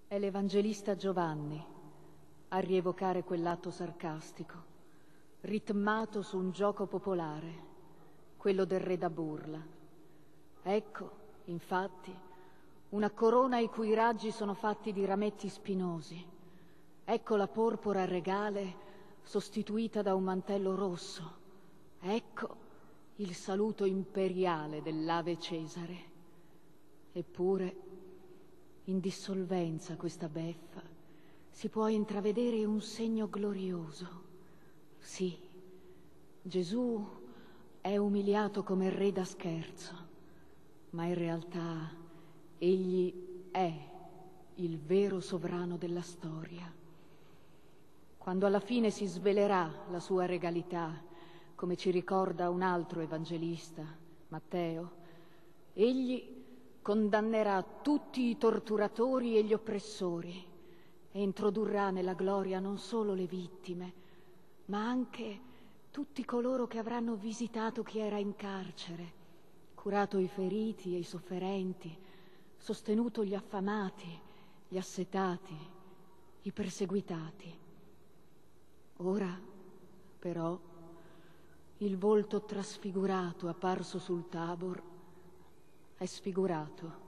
[SPEAKER 9] È l'Evangelista Giovanni a rievocare quell'atto sarcastico, ritmato su un gioco popolare, quello del re da burla. Ecco, infatti, una corona i cui raggi sono fatti di rametti spinosi. Ecco la porpora regale sostituita da un mantello rosso. Ecco il saluto imperiale dell'Ave Cesare. Eppure, in dissolvenza questa beffa, si può intravedere un segno glorioso. Sì, Gesù è umiliato come re da scherzo, ma in realtà egli è il vero sovrano della storia. Quando alla fine si svelerà la sua regalità, come ci ricorda un altro evangelista, Matteo, egli condannerà tutti i torturatori e gli oppressori e introdurrà nella gloria non solo le vittime, ma anche tutti coloro che avranno visitato chi era in carcere, curato i feriti e i sofferenti, sostenuto gli affamati, gli assetati, i perseguitati. Ora, però, il volto trasfigurato apparso sul Tabor è sfigurato.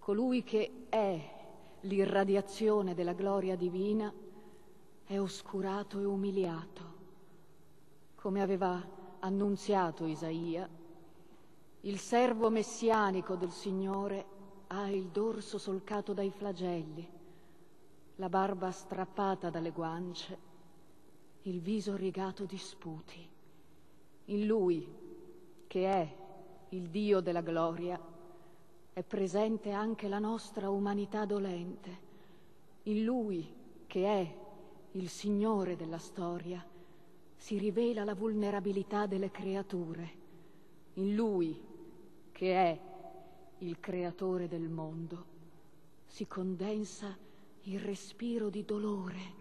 [SPEAKER 9] Colui che è l'irradiazione della gloria divina, è oscurato e umiliato. Come aveva annunziato Isaia, il servo messianico del Signore ha il dorso solcato dai flagelli, la barba strappata dalle guance, il viso rigato di sputi. In lui, che è il Dio della gloria, è presente anche la nostra umanità dolente. In Lui, che è il Signore della storia, si rivela la vulnerabilità delle creature. In Lui, che è il Creatore del mondo, si condensa il respiro di dolore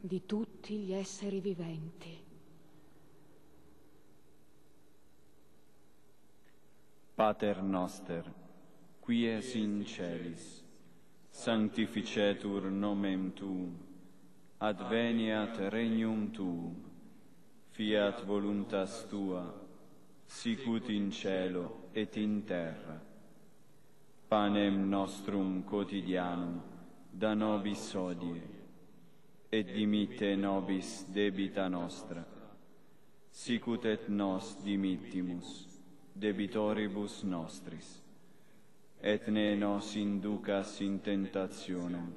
[SPEAKER 9] di tutti gli esseri viventi.
[SPEAKER 3] Pater noster, qui es in celis, sanctificetur nomen tuum, adveniat regnum tuum, fiat voluntas tua, sicut in cielo et in terra. panem nostrum quotidianum, da nobis hodie, et dimitte nobis debita nostra, sicut et nos dimittimus debitoribus nostris, et ne nos inducas in tentationem,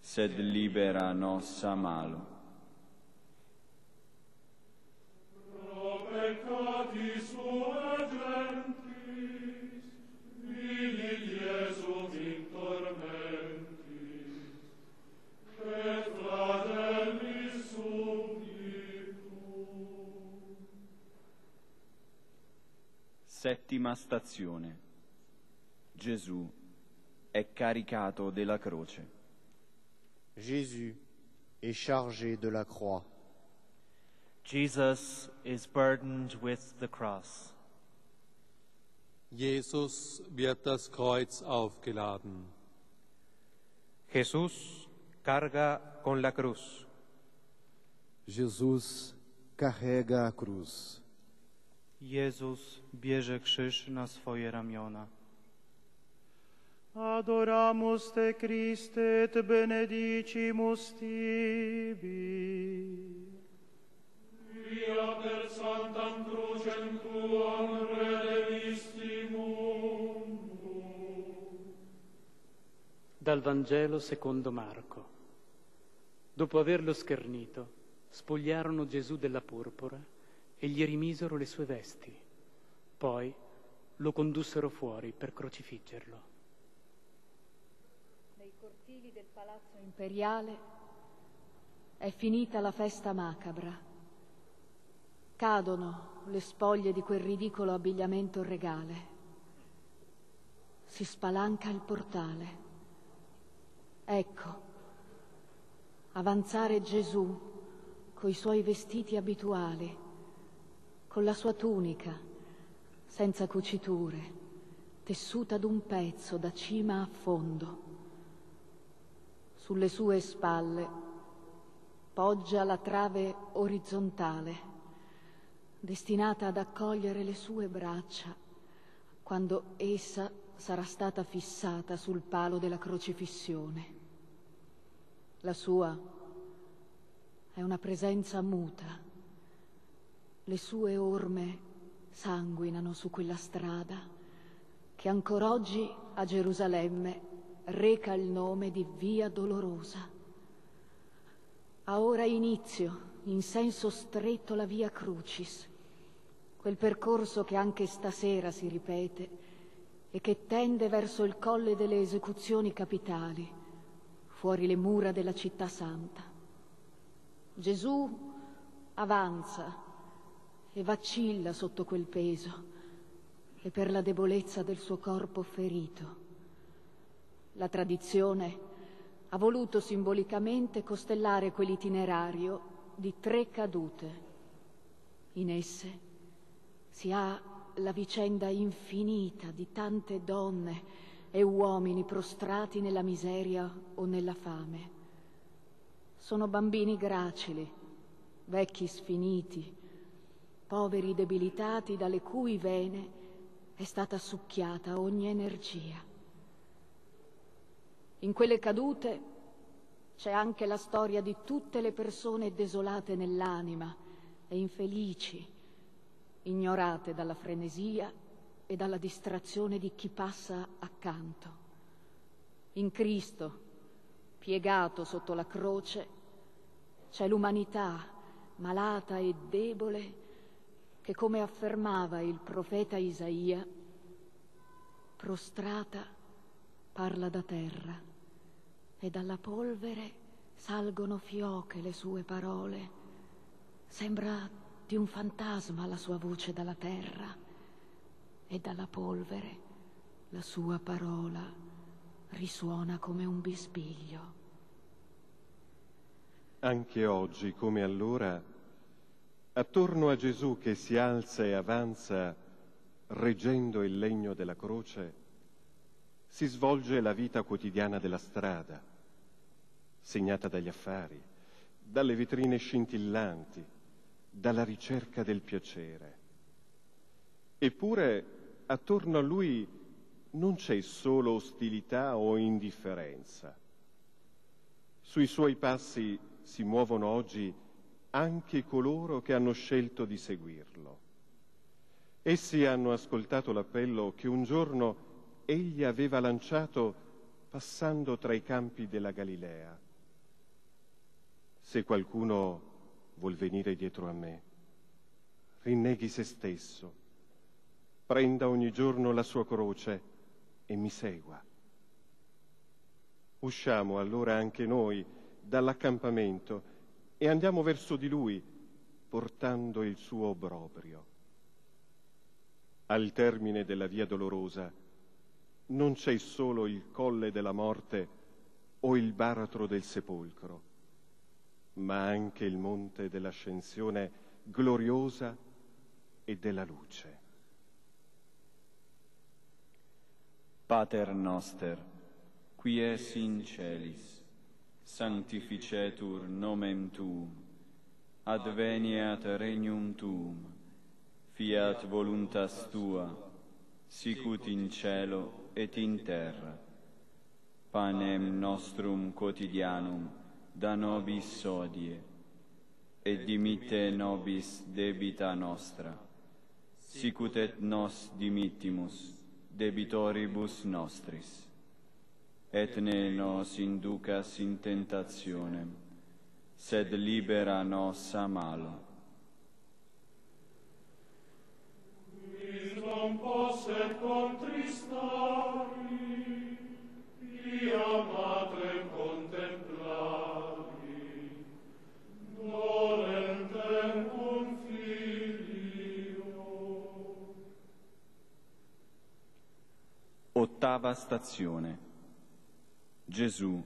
[SPEAKER 3] sed libera nos a malo.
[SPEAKER 12] Pro peccatis
[SPEAKER 3] Settima stazione. Gesù è caricato della croce.
[SPEAKER 13] Jésus est chargé de la croix.
[SPEAKER 14] Jesus is burdened with the cross.
[SPEAKER 11] Jesus wird das Kreuz aufgeladen.
[SPEAKER 4] Jesús carga con la cruz.
[SPEAKER 5] Jesus carrega a cruz.
[SPEAKER 6] Jezus bierze krzyż na swoje ramiona.
[SPEAKER 7] Adoramus te Christe et benedicimus tibi.
[SPEAKER 12] Via per sanctam crucem tuam redemisti mundum.
[SPEAKER 10] Dal Vangelo secondo Marco. Dopo averlo schernito, spogliarono Gesù della purpura e gli rimisero le sue vesti. Poi lo condussero fuori per crocifiggerlo.
[SPEAKER 9] Nei cortili del palazzo imperiale è finita la festa macabra. Cadono le spoglie di quel ridicolo abbigliamento regale. Si spalanca il portale. Ecco, avanzare Gesù coi suoi vestiti abituali, con la sua tunica, senza cuciture, tessuta d'un pezzo da cima a fondo. Sulle sue spalle poggia la trave orizzontale, destinata ad accogliere le sue braccia quando essa sarà stata fissata sul palo della crocifissione. La sua è una presenza muta. Le sue orme sanguinano su quella strada che ancora oggi a Gerusalemme reca il nome di Via Dolorosa. Ha ora inizio, in senso stretto, la Via Crucis, quel percorso che anche stasera si ripete e che tende verso il colle delle esecuzioni capitali, fuori le mura della città santa. Gesù avanza e vacilla sotto quel peso e per la debolezza del suo corpo ferito. La tradizione ha voluto simbolicamente costellare quell'itinerario di tre cadute. In esse si ha la vicenda infinita di tante donne e uomini prostrati nella miseria o nella fame. Sono bambini gracili, vecchi sfiniti, poveri debilitati dalle cui vene è stata succhiata ogni energia. In quelle cadute c'è anche la storia di tutte le persone desolate nell'anima e infelici, ignorate dalla frenesia e dalla distrazione di chi passa accanto. In Cristo, piegato sotto la croce, c'è l'umanità malata e debole che, come affermava il profeta Isaia, prostrata parla da terra e dalla polvere salgono fioche le sue parole. Sembra di un fantasma la sua voce dalla terra e dalla polvere la sua parola risuona come un bisbiglio.
[SPEAKER 8] Anche oggi, come allora, attorno a Gesù che si alza e avanza reggendo il legno della croce, si svolge la vita quotidiana della strada, segnata dagli affari, dalle vetrine scintillanti, dalla ricerca del piacere. Eppure attorno a lui non c'è solo ostilità o indifferenza. Sui suoi passi si muovono oggi anche coloro che hanno scelto di seguirlo. Essi hanno ascoltato l'appello che un giorno egli aveva lanciato passando tra i campi della Galilea. Se qualcuno vuol venire dietro a me, rinneghi se stesso, prenda ogni giorno la sua croce e mi segua. Usciamo allora anche noi dall'accampamento e andiamo verso di lui portando il suo obbrobrio. Al termine della via dolorosa non c'è solo il colle della morte o il baratro del sepolcro, ma anche il monte dell'ascensione gloriosa e della luce.
[SPEAKER 3] Pater noster, qui es in celis, sanctificetur nomen tuum, adveniat regnum tuum, fiat voluntas tua, sicut in cielo et in terra. Panem nostrum quotidianum da nobis sodie, et dimitte nobis debita nostra, sicut et nos dimittimus debitoribus nostris. Et ne nos inducas in tentationem, sed libera nos a malo.
[SPEAKER 12] Non posset contristari, pia matrem contemplari, dolentem cum filio.
[SPEAKER 3] Ottava stazione. Gesù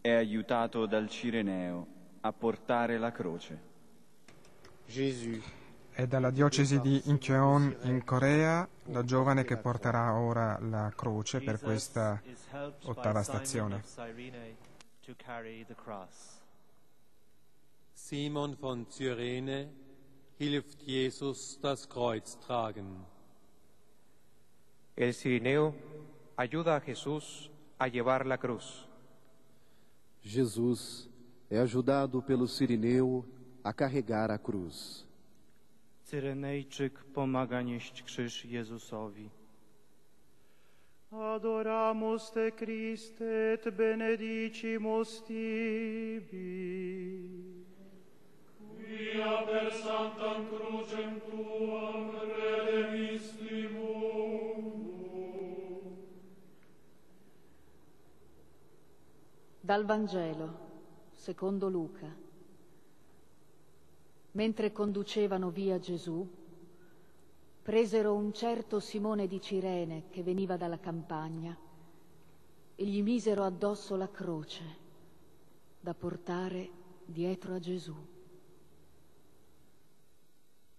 [SPEAKER 3] è aiutato dal Cireneo a portare la croce.
[SPEAKER 13] Jésus
[SPEAKER 1] È dalla diocesi di Incheon in Corea la giovane che porterà ora la croce per questa ottava stazione.
[SPEAKER 11] Simon von Cyrene hilft Jesus das Kreuz tragen.
[SPEAKER 4] El Cirineo ayuda a Jesús a llevar la cruz.
[SPEAKER 5] Jesus é ajudado pelo Sirineu a carregar a cruz.
[SPEAKER 6] Cyrenejczyk pomaga nieść krzyż Jezusowi.
[SPEAKER 7] Adoramus te Christe et benedicimus tibi.
[SPEAKER 12] Quia per sanctam crucem tuam redemissimus.
[SPEAKER 9] Dal Vangelo, secondo Luca. Mentre conducevano via Gesù, presero un certo Simone di Cirene che veniva dalla campagna e gli misero addosso la croce da portare dietro a Gesù.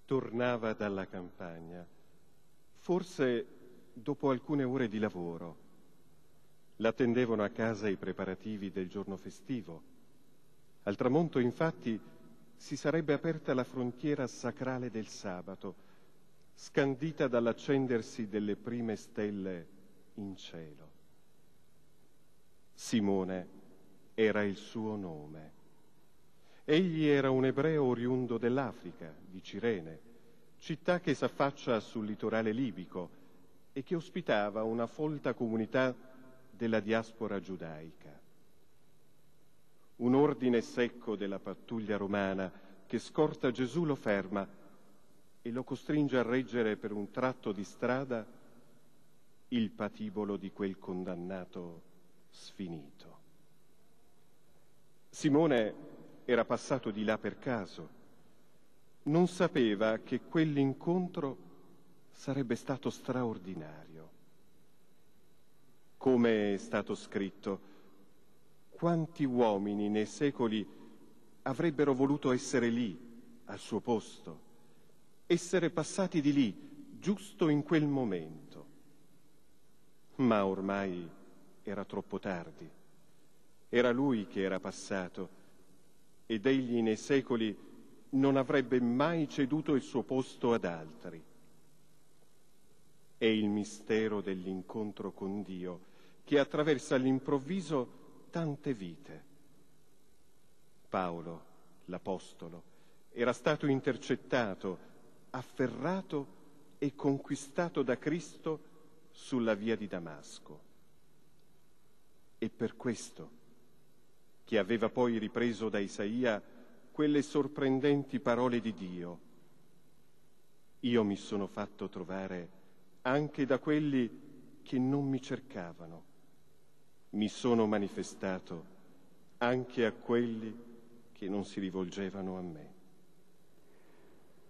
[SPEAKER 8] Tornava dalla campagna, forse dopo alcune ore di lavoro. L'attendevano a casa i preparativi del giorno festivo. Al tramonto, infatti, si sarebbe aperta la frontiera sacrale del sabato, scandita dall'accendersi delle prime stelle in cielo. Simone era il suo nome. Egli era un ebreo oriundo dell'Africa, di Cirene, città che s'affaccia sul litorale libico e che ospitava una folta comunità della diaspora giudaica. Un ordine secco della pattuglia romana che scorta Gesù lo ferma e lo costringe a reggere per un tratto di strada il patibolo di quel condannato sfinito. Simone era passato di là per caso. Non sapeva che quell'incontro sarebbe stato straordinario. Come è stato scritto, quanti uomini nei secoli avrebbero voluto essere lì, al suo posto, essere passati di lì, giusto in quel momento. Ma ormai era troppo tardi. Era lui che era passato ed egli nei secoli non avrebbe mai ceduto il suo posto ad altri. È il mistero dell'incontro con Dio che attraversa all'improvviso tante vite. Paolo, l'Apostolo, era stato intercettato, afferrato e conquistato da Cristo sulla via di Damasco. E per questo che aveva poi ripreso da Isaia quelle sorprendenti parole di Dio. Io mi sono fatto trovare anche da quelli che non mi cercavano. Mi sono manifestato anche a quelli che non si rivolgevano a me.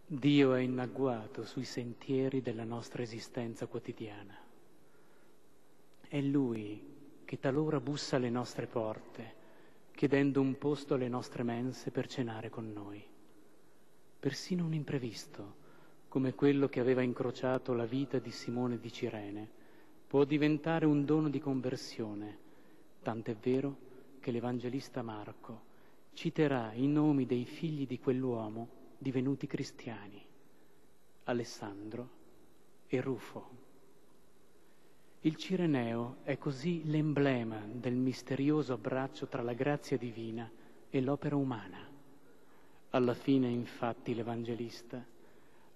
[SPEAKER 10] Dio è inagguato sui sentieri della nostra esistenza quotidiana. È Lui che talora bussa alle nostre porte, chiedendo un posto alle nostre mense per cenare con noi. Persino un imprevisto, come quello che aveva incrociato la vita di Simone di Cirene, può diventare un dono di conversione, tant'è vero che l'Evangelista Marco citerà i nomi dei figli di quell'uomo divenuti cristiani, Alessandro e Rufo. Il Cireneo è così l'emblema del misterioso abbraccio tra la grazia divina e l'opera umana. Alla fine, infatti, l'Evangelista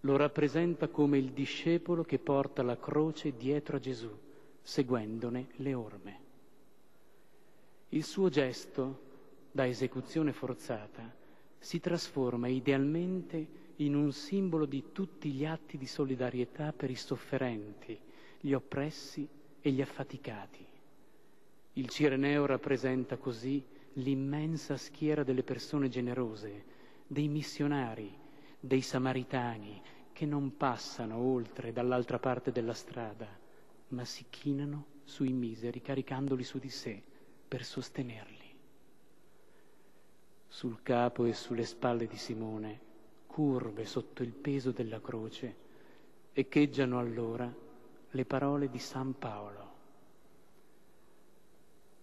[SPEAKER 10] lo rappresenta come il discepolo che porta la croce dietro a Gesù, seguendone le orme. Il suo gesto, da esecuzione forzata, si trasforma idealmente in un simbolo di tutti gli atti di solidarietà per i sofferenti, gli oppressi e gli affaticati. Il Cireneo rappresenta così l'immensa schiera delle persone generose, dei missionari, dei samaritani, che non passano oltre dall'altra parte della strada, ma si chinano sui miseri caricandoli su di sé per sostenerli. Sul capo e sulle spalle di Simone, curve sotto il peso della croce, echeggiano allora le parole di San Paolo.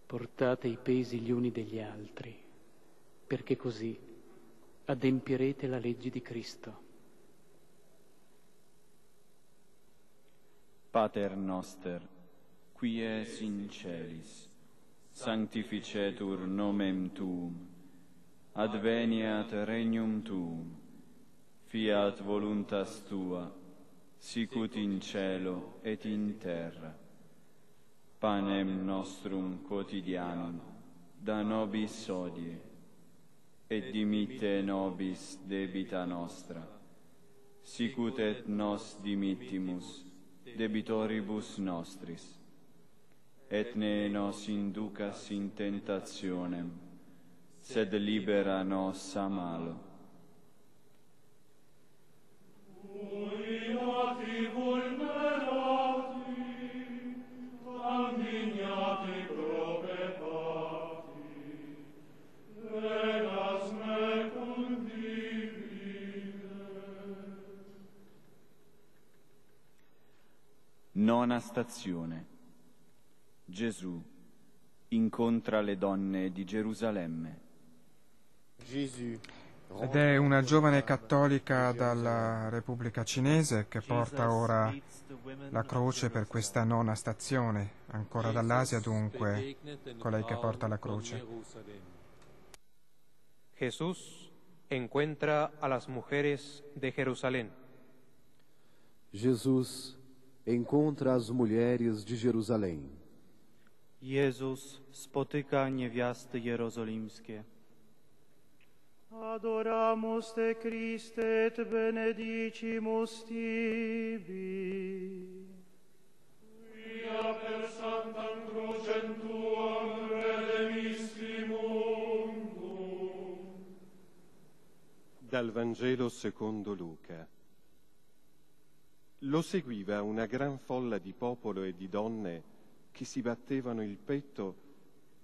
[SPEAKER 10] Portate i pesi gli uni degli altri, perché così adempierete la legge di Cristo.
[SPEAKER 3] Pater noster, qui es in celis, sanctificetur nomen tuum, adveniat regnum tuum, fiat voluntas tua, sicut in cielo et in terra. Panem nostrum quotidianum, da nobis odie, et dimitte nobis debita nostra, sicut et nos dimittimus debitoribus nostris, et ne nos inducas in tentationem, sed libera nos a malo. Nona stazione. Gesù incontra le donne di Gerusalemme.
[SPEAKER 1] Ed è una giovane cattolica dalla Repubblica Cinese che porta ora la croce per questa nona stazione, ancora dall'Asia dunque, colei che porta la croce.
[SPEAKER 4] Jesús encuentra a las mujeres de Jerusalén.
[SPEAKER 5] Jesus encontra as mulheres de Jerusalém.
[SPEAKER 6] Jezus spotyka niewiasty jerozolimskie.
[SPEAKER 7] Adoramus te Christe et benedicimus tibi.
[SPEAKER 12] Via per sanctam crucem tuam redemisti mundum.
[SPEAKER 8] Dal Vangelo secondo Luca. Lo seguiva una gran folla di popolo e di donne che si battevano il petto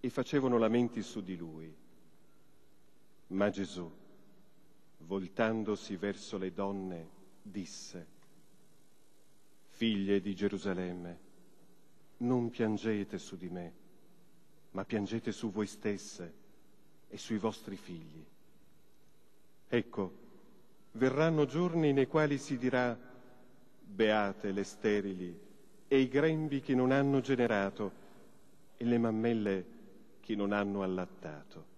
[SPEAKER 8] e facevano lamenti su di lui. Ma Gesù, voltandosi verso le donne, disse, Figlie di Gerusalemme, non piangete su di me, ma piangete su voi stesse e sui vostri figli. Ecco, verranno giorni nei quali si dirà, beate le sterili e i grembi che non hanno generato e le mammelle che non hanno allattato.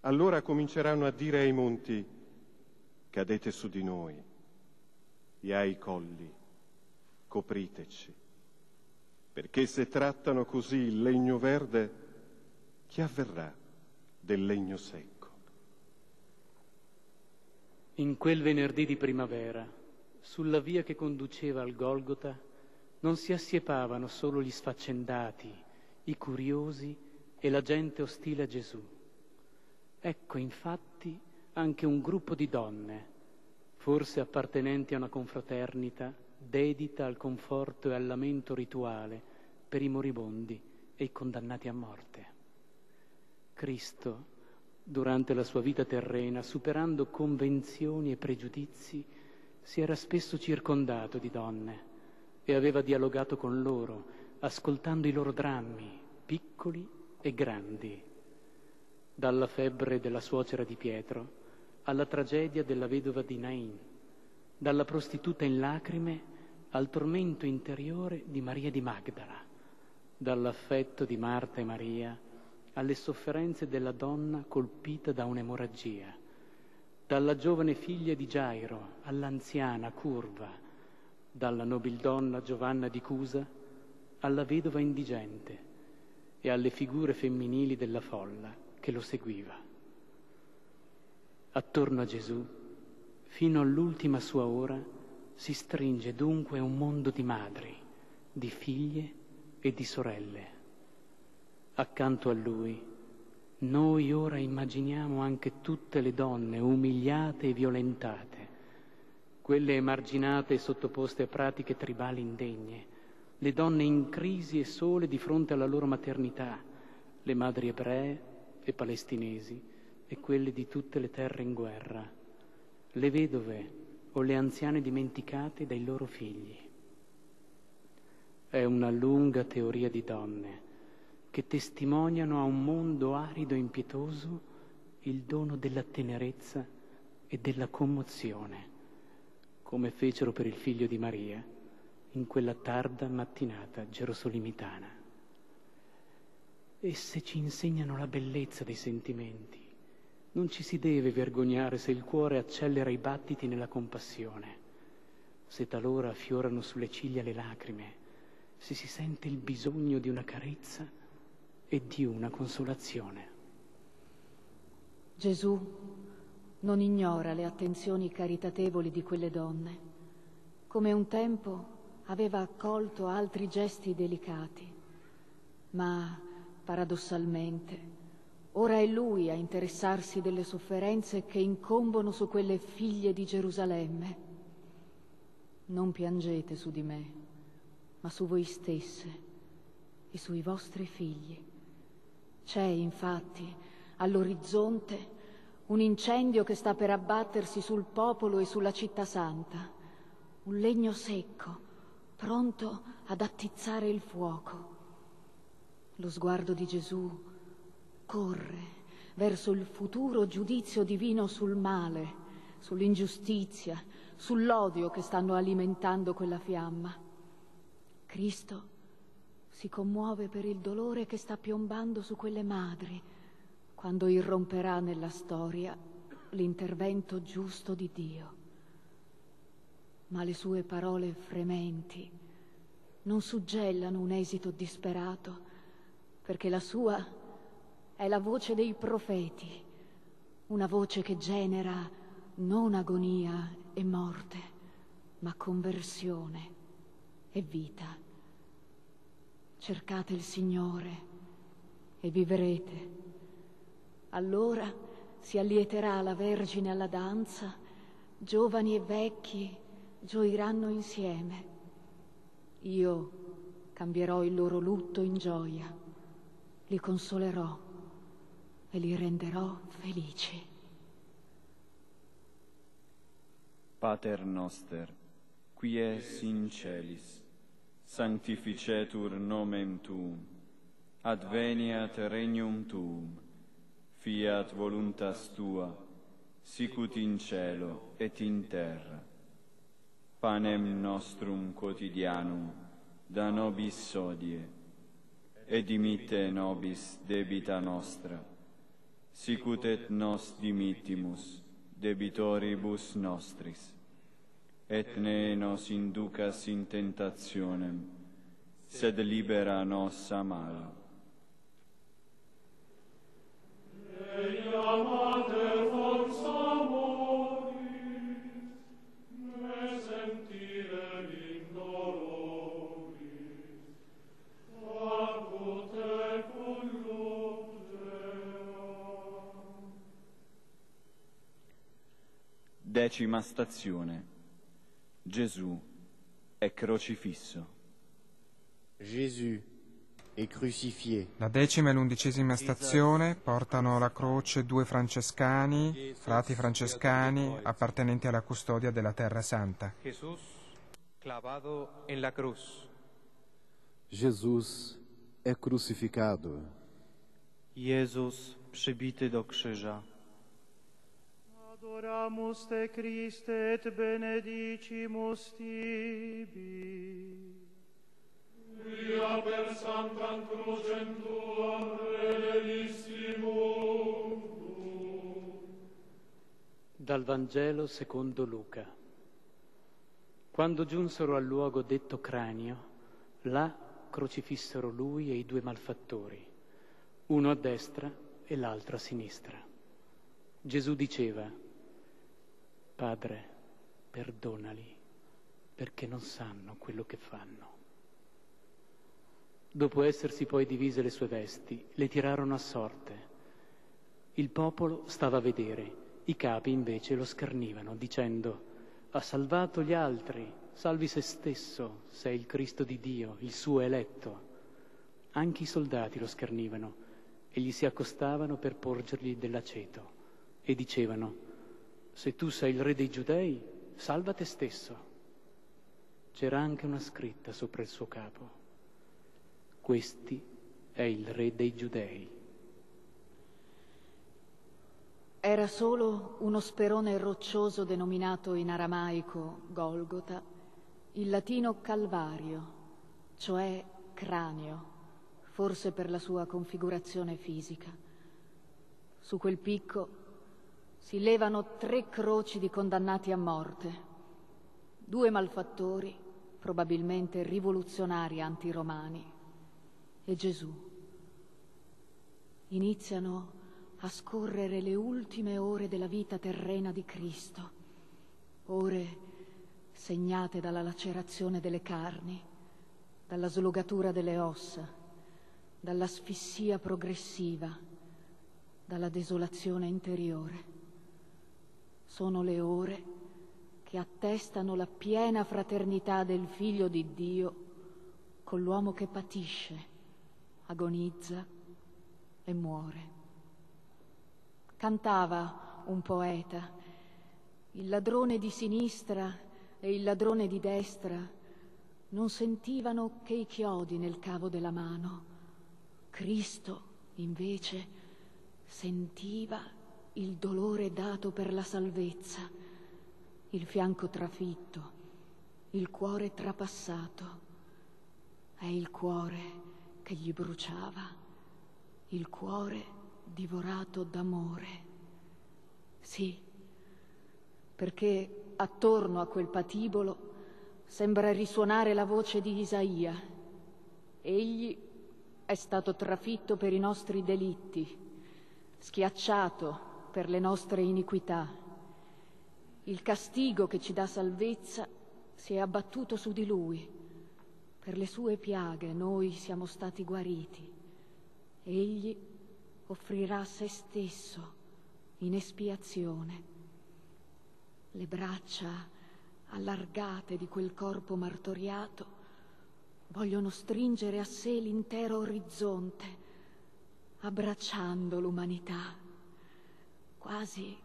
[SPEAKER 8] Allora cominceranno a dire ai monti, cadete su di noi, e ai colli, copriteci, perché se trattano così il legno verde, che avverrà del legno secco?
[SPEAKER 10] In quel venerdì di primavera, sulla via che conduceva al Golgota, non si assiepavano solo gli sfaccendati, i curiosi e la gente ostile a Gesù. Ecco infatti anche un gruppo di donne, forse appartenenti a una confraternita dedita al conforto e al lamento rituale per i moribondi e i condannati a morte. Cristo, durante la sua vita terrena, superando convenzioni e pregiudizi, si era spesso circondato di donne e aveva dialogato con loro, ascoltando i loro drammi, piccoli e grandi, dalla febbre della suocera di Pietro alla tragedia della vedova di Nain, dalla prostituta in lacrime al tormento interiore di Maria di Magdala, dall'affetto di Marta e Maria alle sofferenze della donna colpita da un'emorragia, dalla giovane figlia di Gairo all'anziana curva, dalla nobildonna Giovanna di Cusa alla vedova indigente e alle figure femminili della folla che lo seguiva. Attorno a Gesù, fino all'ultima sua ora, si stringe dunque un mondo di madri, di figlie e di sorelle accanto a lui, noi ora immaginiamo anche tutte le donne umiliate e violentate, quelle emarginate e sottoposte a pratiche tribali indegne, le donne in crisi e sole di fronte alla loro maternità, le madri ebree e palestinesi e quelle di tutte le terre in guerra, le vedove o le anziane dimenticate dai loro figli. È una lunga teoria di donne che testimoniano a un mondo arido e impietoso il dono della tenerezza e della commozione, come fecero per il figlio di Maria in quella tarda mattinata gerosolimitana. Esse ci insegnano la bellezza dei sentimenti. Non ci si deve vergognare se il cuore accelera i battiti nella compassione, se talora affiorano sulle ciglia le lacrime, se si sente il bisogno di una carezza e di una consolazione.
[SPEAKER 9] Gesù non ignora le attenzioni caritatevoli di quelle donne, come un tempo aveva accolto altri gesti delicati, ma paradossalmente ora è Lui a interessarsi delle sofferenze che incombono su quelle figlie di Gerusalemme. Non piangete su di me, ma su voi stesse e sui vostri figli. C'è infatti all'orizzonte un incendio che sta per abbattersi sul popolo e sulla città santa, un legno secco, pronto ad attizzare il fuoco. Lo sguardo di Gesù corre verso il futuro giudizio divino sul male, sull'ingiustizia, sull'odio che stanno alimentando quella fiamma. Cristo si commuove per il dolore che sta piombando su quelle madri quando irromperà nella storia l'intervento giusto di Dio. Ma le sue parole frementi non suggellano un esito disperato, perché la sua è la voce dei profeti, una voce che genera non agonia e morte, ma conversione e vita. Cercate il Signore e vivrete. Allora si allieterà la Vergine alla danza, giovani e vecchi gioiranno insieme. Io cambierò il loro lutto in gioia, li consolerò e li renderò felici.
[SPEAKER 3] Pater noster, qui es in celis, sanctificetur nomen tuum, adveniat regnum tuum, fiat voluntas tua, sicut in cielo et in terra. panem nostrum quotidianum, da nobis hodie, et dimitte nobis debita nostra, sicut et nos dimittimus debitoribus nostris, et ne nos inducas in tentationem, sed libera nos a malo.
[SPEAKER 12] Eia mater forza moris, me sentire in doloris, acut te
[SPEAKER 3] Decima stazione. Gesù è crocifisso.
[SPEAKER 13] Crucifié.
[SPEAKER 1] La decima e l'undicesima stazione portano la croce due francescani, frati francescani appartenenti alla custodia della Terra Santa.
[SPEAKER 5] Jesus é crucificado.
[SPEAKER 6] Jezus przybity do krzyża.
[SPEAKER 7] Adoramus te Christe et benedicimus tibi.
[SPEAKER 12] Via per sanctam crucem tuam
[SPEAKER 10] Dal Vangelo secondo Luca. Quando giunsero al luogo detto cranio, là crocifissero lui e i due malfattori, uno a destra e l'altro a sinistra. Gesù diceva, Padre, perdonali, perché non sanno quello che fanno. Dopo essersi poi divise le sue vesti, le tirarono a sorte. Il popolo stava a vedere, i capi invece lo schernivano, dicendo, ha salvato gli altri, salvi se stesso, sei il Cristo di Dio, il suo eletto. Anche i soldati lo schernivano e gli si accostavano per porgergli dell'aceto e dicevano, se tu sei il re dei giudei, salva te stesso. C'era anche una scritta sopra il suo capo. Questi è il re dei giudei.
[SPEAKER 9] Era solo uno sperone roccioso denominato in aramaico Golgota, in latino Calvario, cioè cranio, forse per la sua configurazione fisica. Su quel picco si levano tre croci di condannati a morte, due malfattori, probabilmente rivoluzionari antiromani, e Gesù. Iniziano a scorrere le ultime ore della vita terrena di Cristo, ore segnate dalla lacerazione delle carni, dalla slogatura delle ossa, dall'asfissia progressiva, dalla desolazione interiore. Sono le ore che attestano la piena fraternità del Figlio di Dio con l'uomo che patisce, agonizza e muore. Cantava un poeta, il ladrone di sinistra e il ladrone di destra non sentivano che i chiodi nel cavo della mano. Cristo, invece, sentiva il dolore dato per la salvezza, il fianco trafitto, il cuore trapassato. È il cuore che gli bruciava, il cuore divorato d'amore. Sì, perché attorno a quel patibolo sembra risuonare la voce di Isaia. Egli è stato trafitto per i nostri delitti, schiacciato per le nostre iniquità. Il castigo che ci dà salvezza si è abbattuto su di lui. Per le sue piaghe noi siamo stati guariti. Egli offrirà se stesso in espiazione. Le braccia allargate di quel corpo martoriato vogliono stringere a sé l'intero orizzonte, abbracciando l'umanità, quasi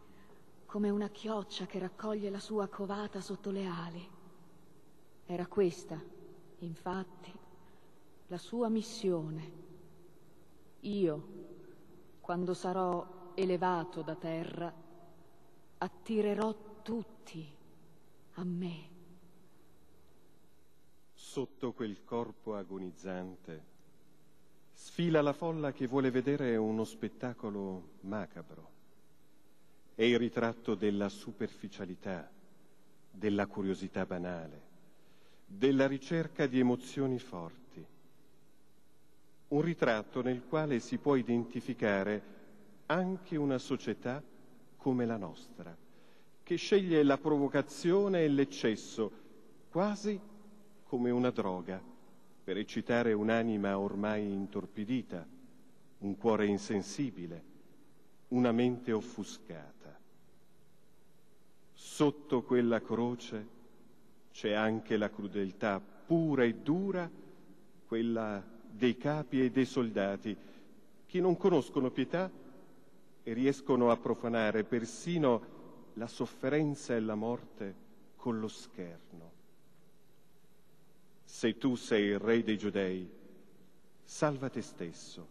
[SPEAKER 9] come una chioccia che raccoglie la sua covata sotto le ali. Era questa, infatti, la sua missione. Io, quando sarò elevato da terra, attirerò tutti a me
[SPEAKER 8] sotto quel corpo agonizzante, sfila la folla che vuole vedere uno spettacolo macabro. È il ritratto della superficialità, della curiosità banale, della ricerca di emozioni forti. Un ritratto nel quale si può identificare anche una società come la nostra, che sceglie la provocazione e l'eccesso quasi come una droga per eccitare un'anima ormai intorpidita, un cuore insensibile, una mente offuscata. Sotto quella croce c'è anche la crudeltà pura e dura, quella dei capi e dei soldati, che non conoscono pietà e riescono a profanare persino la sofferenza e la morte con lo scherno. Se tu sei il re dei giudei, salva te stesso.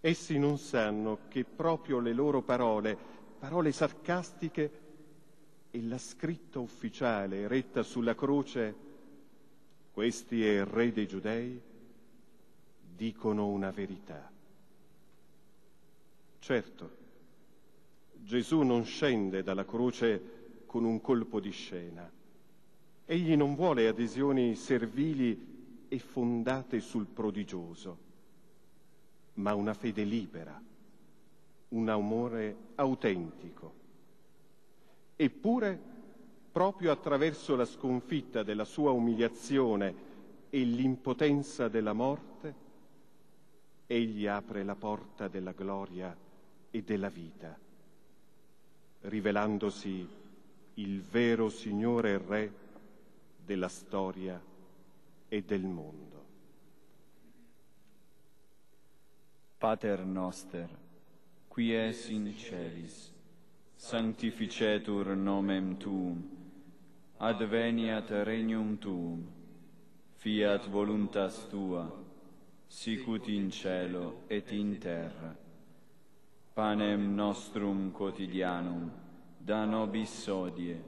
[SPEAKER 8] Essi non sanno che proprio le loro parole, parole sarcastiche, e la scritta ufficiale retta sulla croce, questi è il re dei giudei, dicono una verità. Certo, Gesù non scende dalla croce con un colpo di scena. Egli non vuole adesioni servili e fondate sul prodigioso, ma una fede libera, un amore autentico. Eppure, proprio attraverso la sconfitta della sua umiliazione e l'impotenza della morte, egli apre la porta della gloria e della vita, rivelandosi il vero Signore e Re della storia e del mondo.
[SPEAKER 3] Pater noster, qui es in celis, sanctificetur nomen tuum, adveniat regnum tuum, fiat voluntas tua, sicut in cielo et in terra. Panem nostrum quotidianum da nobis odie,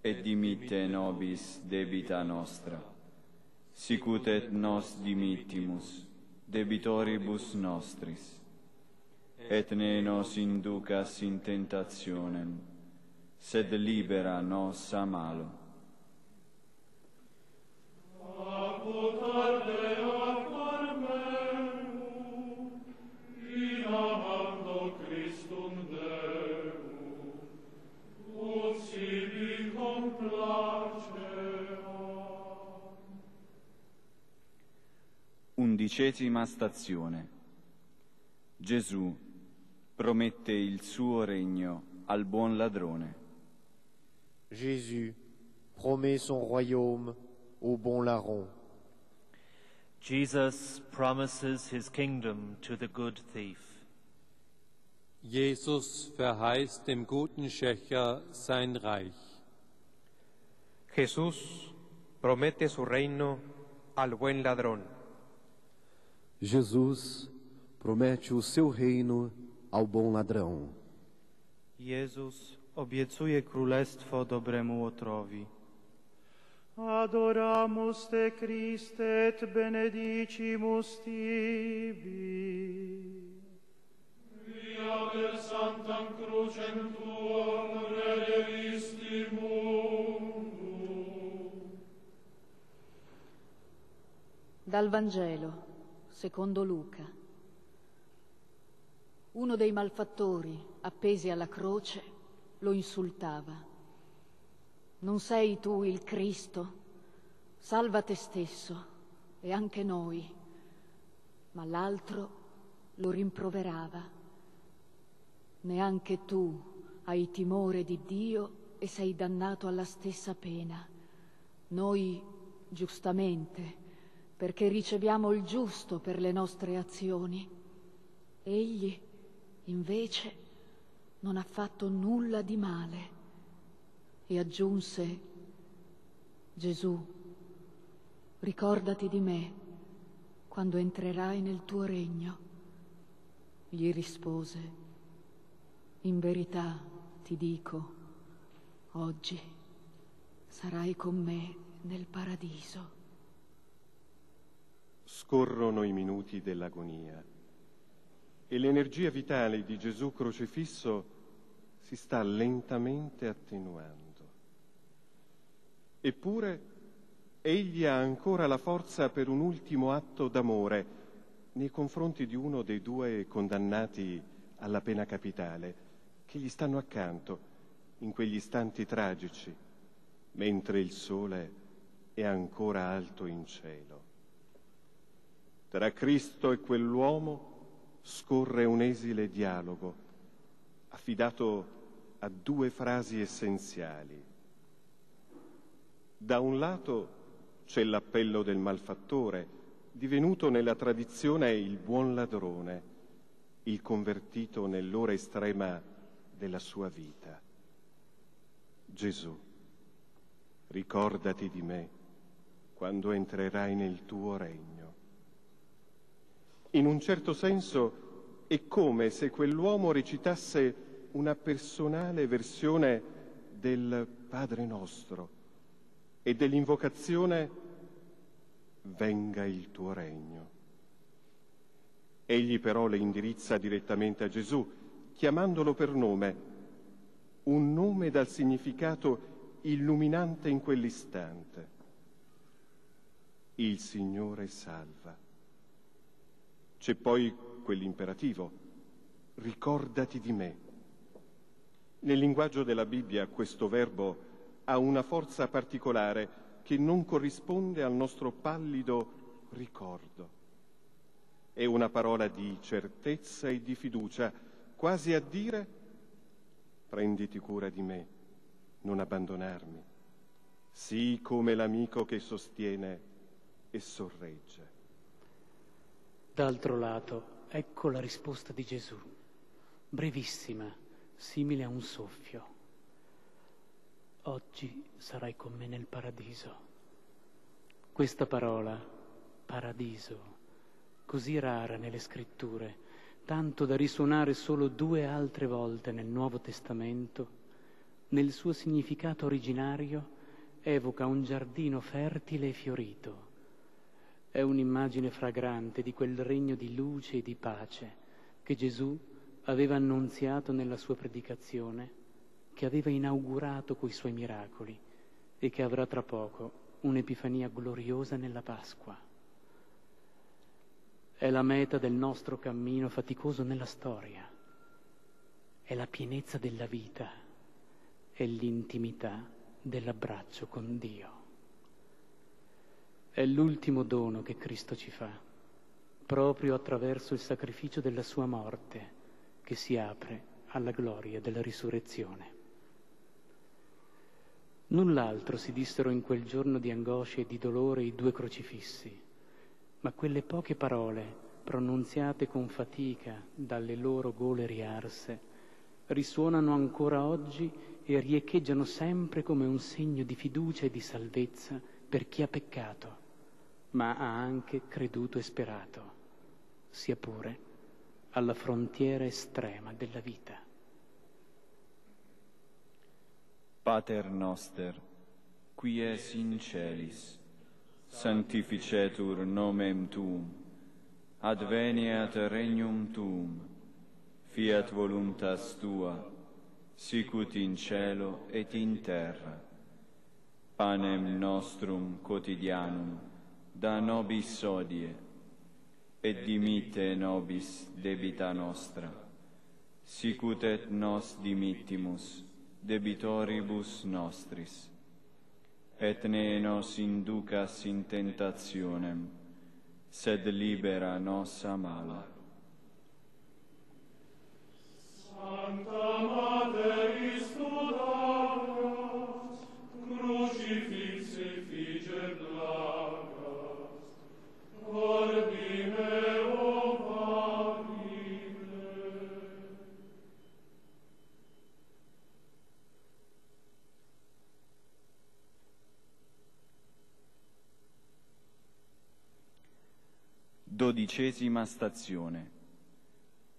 [SPEAKER 3] et dimitte nobis debita nostra, sicut et nos dimittimus debitoribus nostris et ne nos inducas in tentationem, sed libera nos a malo. Undicesima stazione. Gesù promette il suo regno al buon ladrone.
[SPEAKER 13] Jésus promet son royaume au bon larron.
[SPEAKER 14] Jesus promises his kingdom to the good thief.
[SPEAKER 11] Jesus verheißt dem guten Schächer sein Reich.
[SPEAKER 4] Jesús promete su reino al buen ladrón.
[SPEAKER 5] Jesus promete o seu reino ao bom ladrão.
[SPEAKER 6] Jezus obiecuje królestwo dobremu łotrowi.
[SPEAKER 7] Adoramus te Christe et benedicimus tibi.
[SPEAKER 12] Via per sanctam crucem tuam redemisti mundum.
[SPEAKER 9] Dal Vangelo, secondo Luca. Uno dei malfattori, appesi alla croce, lo insultava. Non sei tu il Cristo? Salva te stesso e anche noi. Ma l'altro lo rimproverava. Neanche tu hai timore di Dio e sei dannato alla stessa pena. Noi, giustamente, perché riceviamo il giusto per le nostre azioni. Egli, invece, non ha fatto nulla di male. E aggiunse, Gesù, ricordati di me quando entrerai nel tuo regno. Gli rispose, in verità ti dico, oggi sarai con me nel paradiso.
[SPEAKER 8] Scorrono i minuti dell'agonia e l'energia vitale di Gesù crocifisso si sta lentamente attenuando. Eppure egli ha ancora la forza per un ultimo atto d'amore nei confronti di uno dei due condannati alla pena capitale che gli stanno accanto in quegli istanti tragici, mentre il sole è ancora alto in cielo. Tra Cristo e quell'uomo scorre un esile dialogo, affidato a due frasi essenziali. Da un lato c'è l'appello del malfattore, divenuto nella tradizione il buon ladrone, il convertito nell'ora estrema della sua vita. Gesù, ricordati di me quando entrerai nel tuo regno. In un certo senso è come se quell'uomo recitasse una personale versione del Padre nostro e dell'invocazione Venga il tuo regno. Egli però le indirizza direttamente a Gesù chiamandolo per nome, un nome dal significato illuminante in quell'istante. Il Signore salva. C'è poi quell'imperativo, ricordati di me. Nel linguaggio della Bibbia questo verbo ha una forza particolare che non corrisponde al nostro pallido ricordo. È una parola di certezza e di fiducia quasi a dire prenditi cura di me, non abbandonarmi, sii come l'amico che sostiene e sorregge.
[SPEAKER 10] D'altro lato, ecco la risposta di Gesù, brevissima, simile a un soffio. Oggi sarai con me nel paradiso. Questa parola, paradiso, così rara nelle scritture, tanto da risuonare solo due altre volte nel Nuovo Testamento, nel suo significato originario evoca un giardino fertile e fiorito. È un'immagine fragrante di quel regno di luce e di pace che Gesù aveva annunziato nella sua predicazione, che aveva inaugurato coi suoi miracoli e che avrà tra poco un'epifania gloriosa nella Pasqua è la meta del nostro cammino faticoso nella storia, è la pienezza della vita, è l'intimità dell'abbraccio con Dio. È l'ultimo dono che Cristo ci fa, proprio attraverso il sacrificio della sua morte, che si apre alla gloria della risurrezione. Null'altro si dissero in quel giorno di angoscia e di dolore i due crocifissi ma quelle poche parole, pronunziate con fatica dalle loro gole riarse, risuonano ancora oggi e riecheggiano sempre come un segno di fiducia e di salvezza per chi ha peccato, ma ha anche creduto e sperato, sia pure alla frontiera estrema della vita.
[SPEAKER 3] Pater noster, qui es in celis, sanctificetur nomen tuum, adveniat regnum tuum, fiat voluntas tua, sicut in cielo et in terra. Panem nostrum quotidianum da nobis odie, et dimite nobis debita nostra, sicut et nos dimittimus debitoribus nostris, et ne nos inducas in tentationem, sed libera nos a mala.
[SPEAKER 12] Sancta Mater istuda,
[SPEAKER 3] Dodicesima stazione.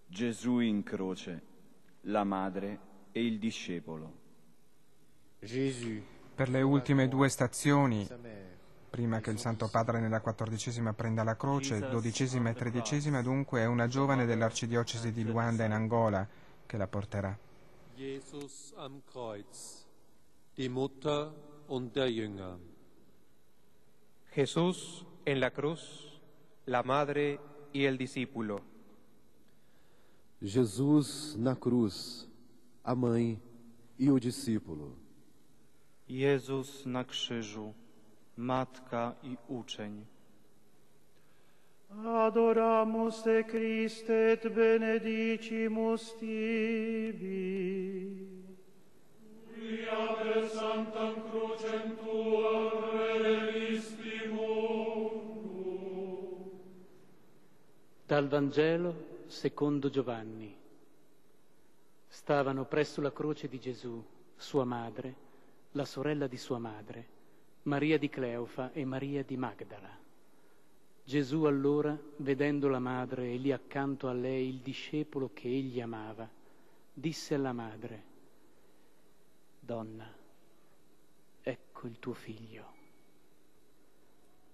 [SPEAKER 3] Gesù in croce, la madre e il discepolo.
[SPEAKER 13] Jésus
[SPEAKER 1] Per le ultime due stazioni, prima che il Santo Padre nella quattordicesima prenda la croce, dodicesima e tredicesima dunque è una giovane dell'arcidiocesi di Luanda in Angola che la porterà.
[SPEAKER 11] Jesus am Kreuz, die Mutter und der Jünger.
[SPEAKER 4] Jesús en la cruz, la madre y el discípulo.
[SPEAKER 5] Jesus na cruz, a mãe e o discípulo.
[SPEAKER 6] Jezus na krzyżu, matka i uczeń.
[SPEAKER 7] Adoramus te Christe et benedicimus tibi.
[SPEAKER 12] Quia per sanctam crucem tuam
[SPEAKER 10] Dal Vangelo secondo Giovanni. Stavano presso la croce di Gesù, sua madre, la sorella di sua madre, Maria di Cleofa e Maria di Magdala. Gesù allora, vedendo la madre e lì accanto a lei il discepolo che egli amava, disse alla madre, Donna, ecco il tuo figlio.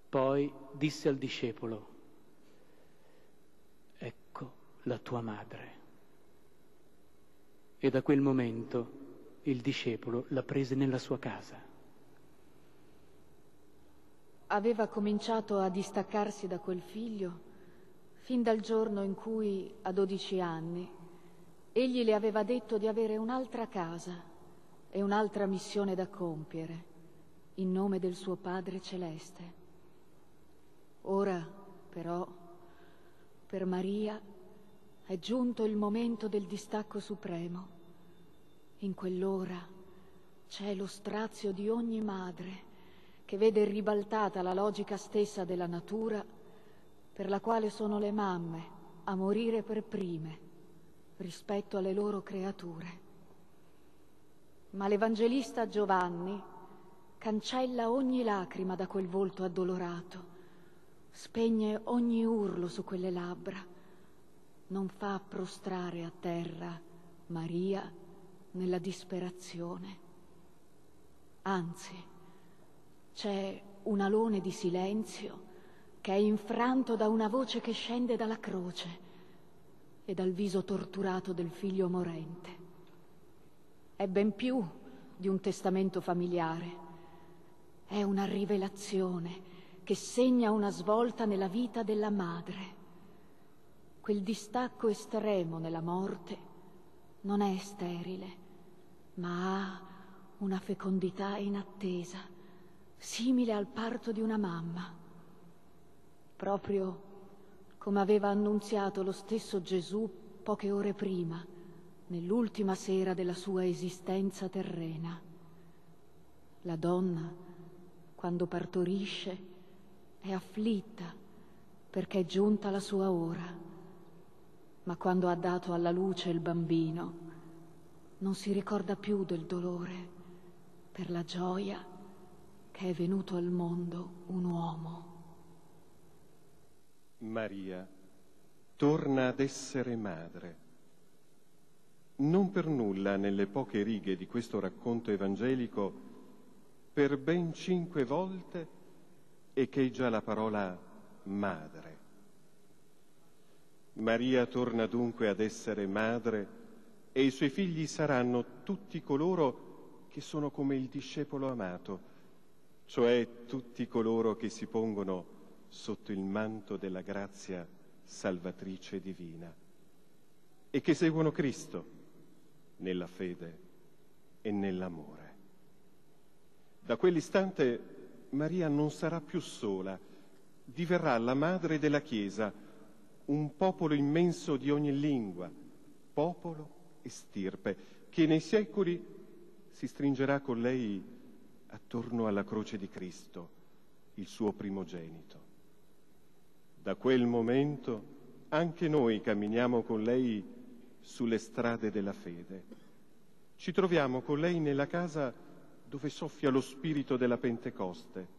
[SPEAKER 10] Poi disse al discepolo, ecco la tua madre. E da quel momento il discepolo la prese nella sua casa.
[SPEAKER 9] Aveva cominciato a distaccarsi da quel figlio fin dal giorno in cui, a dodici anni, egli le aveva detto di avere un'altra casa e un'altra missione da compiere in nome del suo Padre Celeste. Ora, però, per Maria è giunto il momento del distacco supremo. In quell'ora c'è lo strazio di ogni madre che vede ribaltata la logica stessa della natura per la quale sono le mamme a morire per prime rispetto alle loro creature. Ma l'Evangelista Giovanni cancella ogni lacrima da quel volto addolorato, spegne ogni urlo su quelle labbra, non fa prostrare a terra Maria nella disperazione. Anzi, c'è un alone di silenzio che è infranto da una voce che scende dalla croce e dal viso torturato del figlio morente. È ben più di un testamento familiare, è una rivelazione che segna una svolta nella vita della madre. Quel distacco estremo nella morte non è sterile, ma ha una fecondità in attesa, simile al parto di una mamma. Proprio come aveva annunziato lo stesso Gesù poche ore prima, nell'ultima sera della sua esistenza terrena. La donna, quando partorisce, è afflitta perché è giunta la sua ora ma quando ha dato alla luce il bambino non si ricorda più del dolore per la gioia che è venuto al mondo un uomo.
[SPEAKER 8] Maria torna ad essere madre. Non per nulla nelle poche righe di questo racconto evangelico, per ben cinque volte echeggia la parola madre. Maria torna dunque ad essere madre e i suoi figli saranno tutti coloro che sono come il discepolo amato, cioè tutti coloro che si pongono sotto il manto della grazia salvatrice divina e che seguono Cristo nella fede e nell'amore. Da quell'istante Maria non sarà più sola, diverrà la madre della Chiesa, un popolo immenso di ogni lingua, popolo e stirpe, che nei secoli si stringerà con lei attorno alla croce di Cristo, il suo primogenito. Da quel momento anche noi camminiamo con lei sulle strade della fede. Ci troviamo con lei nella casa dove soffia lo spirito della Pentecoste.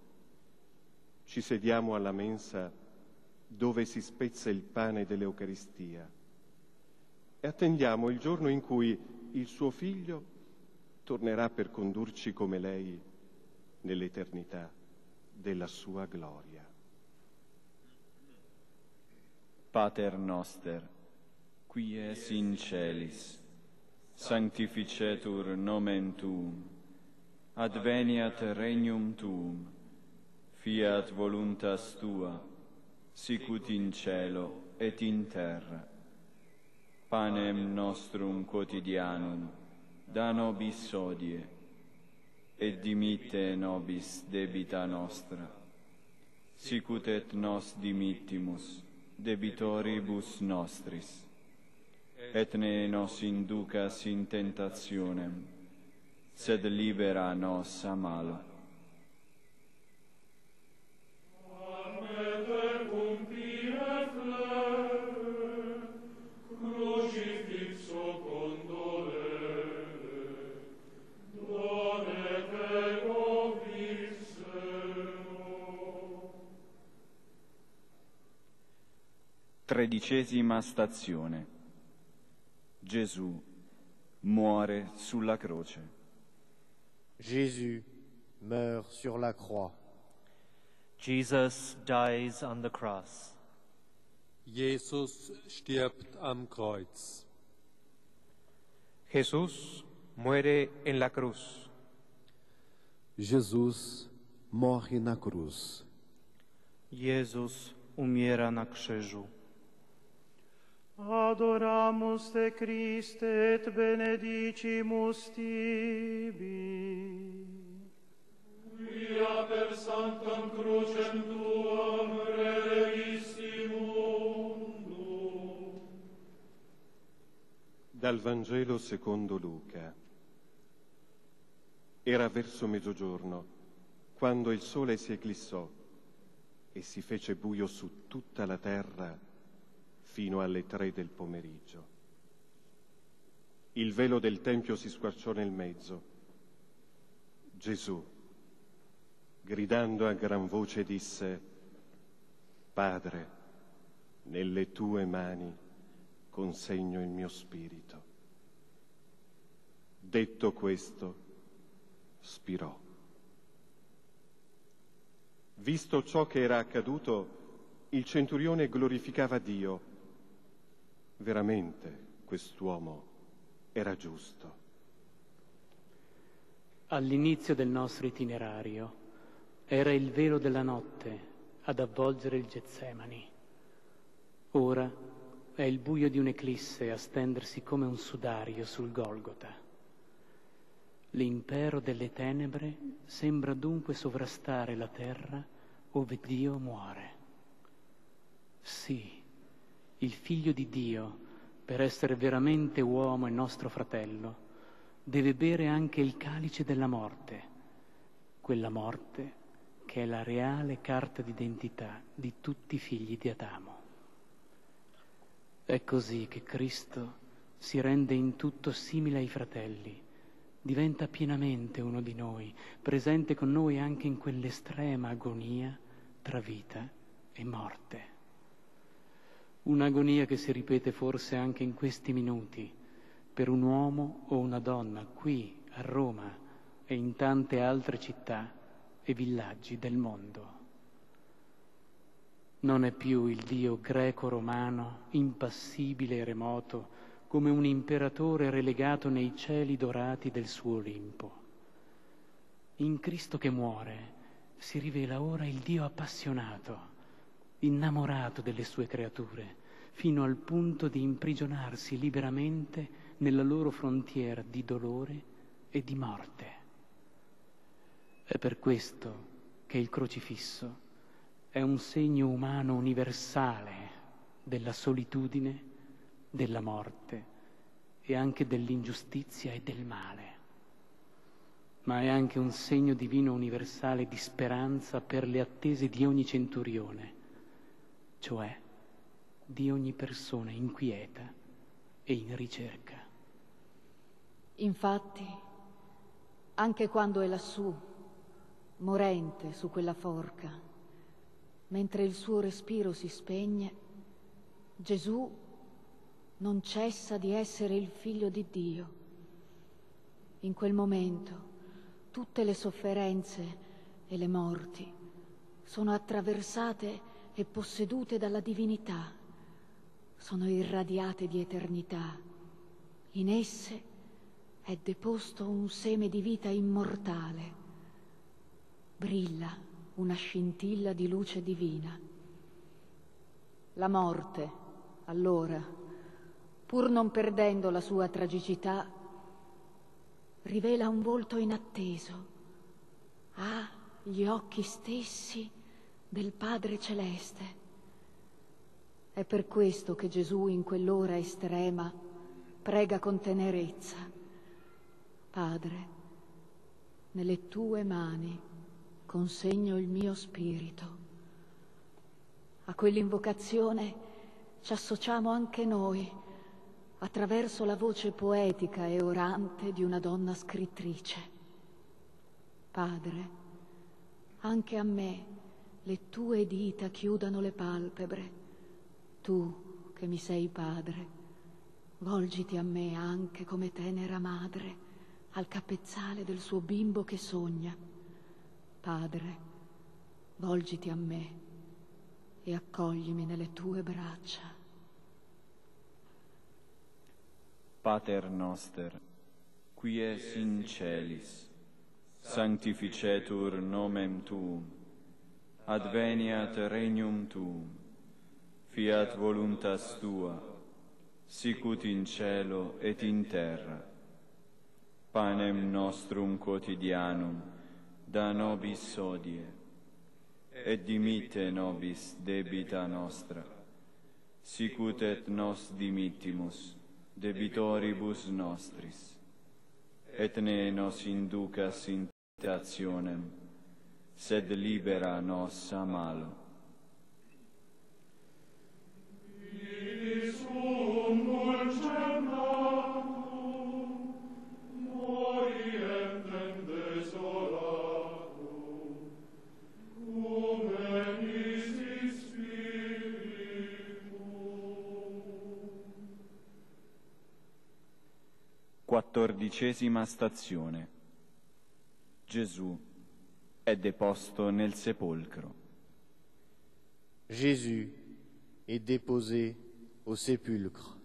[SPEAKER 8] Ci sediamo alla mensa dove si spezza il pane dell'Eucaristia e attendiamo il giorno in cui il suo figlio tornerà per condurci come lei nell'eternità della sua gloria.
[SPEAKER 3] Pater noster, qui es in celis, sanctificetur nomen tuum, adveniat regnum tuum, fiat voluntas tua, sicut in cielo et in terra. Panem nostrum quotidianum, da nobis hodie, et dimitte nobis debita nostra, sicut et nos dimittimus debitoribus nostris, et ne nos inducas in tentationem, sed libera nos a malo. Tredicesima stazione. Gesù muore sulla croce.
[SPEAKER 13] Jésus meurt sur la croix.
[SPEAKER 14] Jesus dies on the cross.
[SPEAKER 11] Jesus stirbt am Kreuz.
[SPEAKER 4] Jesús muere en la cruz.
[SPEAKER 5] Jesus morre na cruz.
[SPEAKER 6] Jezus umiera na krzyżu.
[SPEAKER 7] Adoramus te Christe et benedicimus tibi.
[SPEAKER 12] Quia per sanctam crucem tuam relegissi mundo.
[SPEAKER 8] Dal Vangelo secondo Luca. Era verso mezzogiorno, quando il sole si eclissò e si fece buio su tutta la terra fino alle tre del pomeriggio. Il velo del Tempio si squarciò nel mezzo. Gesù, gridando a gran voce, disse, Padre, nelle tue mani consegno il mio spirito. Detto questo, spirò. Visto ciò che era accaduto, il centurione glorificava Dio veramente quest'uomo era giusto.
[SPEAKER 10] All'inizio del nostro itinerario era il velo della notte ad avvolgere il Getsemani. Ora è il buio di un'eclisse a stendersi come un sudario sul Golgota. L'impero delle tenebre sembra dunque sovrastare la terra ove Dio muore. Sì, il figlio di Dio, per essere veramente uomo e nostro fratello, deve bere anche il calice della morte, quella morte che è la reale carta d'identità di tutti i figli di Adamo. È così che Cristo si rende in tutto simile ai fratelli, diventa pienamente uno di noi, presente con noi anche in quell'estrema agonia tra vita e morte. Un'agonia che si ripete forse anche in questi minuti per un uomo o una donna qui a Roma e in tante altre città e villaggi del mondo. Non è più il Dio greco-romano, impassibile e remoto, come un imperatore relegato nei cieli dorati del suo Olimpo. In Cristo che muore si rivela ora il Dio appassionato, innamorato delle sue creature, fino al punto di imprigionarsi liberamente nella loro frontiera di dolore e di morte. È per questo che il crocifisso è un segno umano universale della solitudine, della morte e anche dell'ingiustizia e del male, ma è anche un segno divino universale di speranza per le attese di ogni centurione cioè di ogni persona inquieta e in ricerca.
[SPEAKER 9] Infatti, anche quando è lassù, morente su quella forca, mentre il suo respiro si spegne, Gesù non cessa di essere il figlio di Dio. In quel momento tutte le sofferenze e le morti sono attraversate e possedute dalla divinità, sono irradiate di eternità. In esse è deposto un seme di vita immortale. Brilla una scintilla di luce divina. La morte, allora, pur non perdendo la sua tragicità, rivela un volto inatteso. Ha gli occhi stessi del Padre Celeste. È per questo che Gesù in quell'ora estrema prega con tenerezza. Padre, nelle tue mani consegno il mio spirito. A quell'invocazione ci associamo anche noi attraverso la voce poetica e orante di una donna scrittrice. Padre, anche a me le tue dita chiudano le palpebre. Tu che mi sei padre, volgiti a me anche come tenera madre al capezzale del suo bimbo che sogna. Padre, volgiti a me e accoglimi nelle tue braccia.
[SPEAKER 3] Pater noster, qui es in celis, sanctificetur nomen tuum, adveniat regnum tuum, fiat voluntas tua, sicut in cielo et in terra. Panem nostrum quotidianum da nobis odie, et dimitte nobis debita nostra, sicut et nos dimittimus debitoribus nostris, et ne nos inducas in tentationem, sed libera nos a malo. Quattordicesima stazione. Gesù è deposto nel sepolcro.
[SPEAKER 13] Jésus est déposé au sépulcre.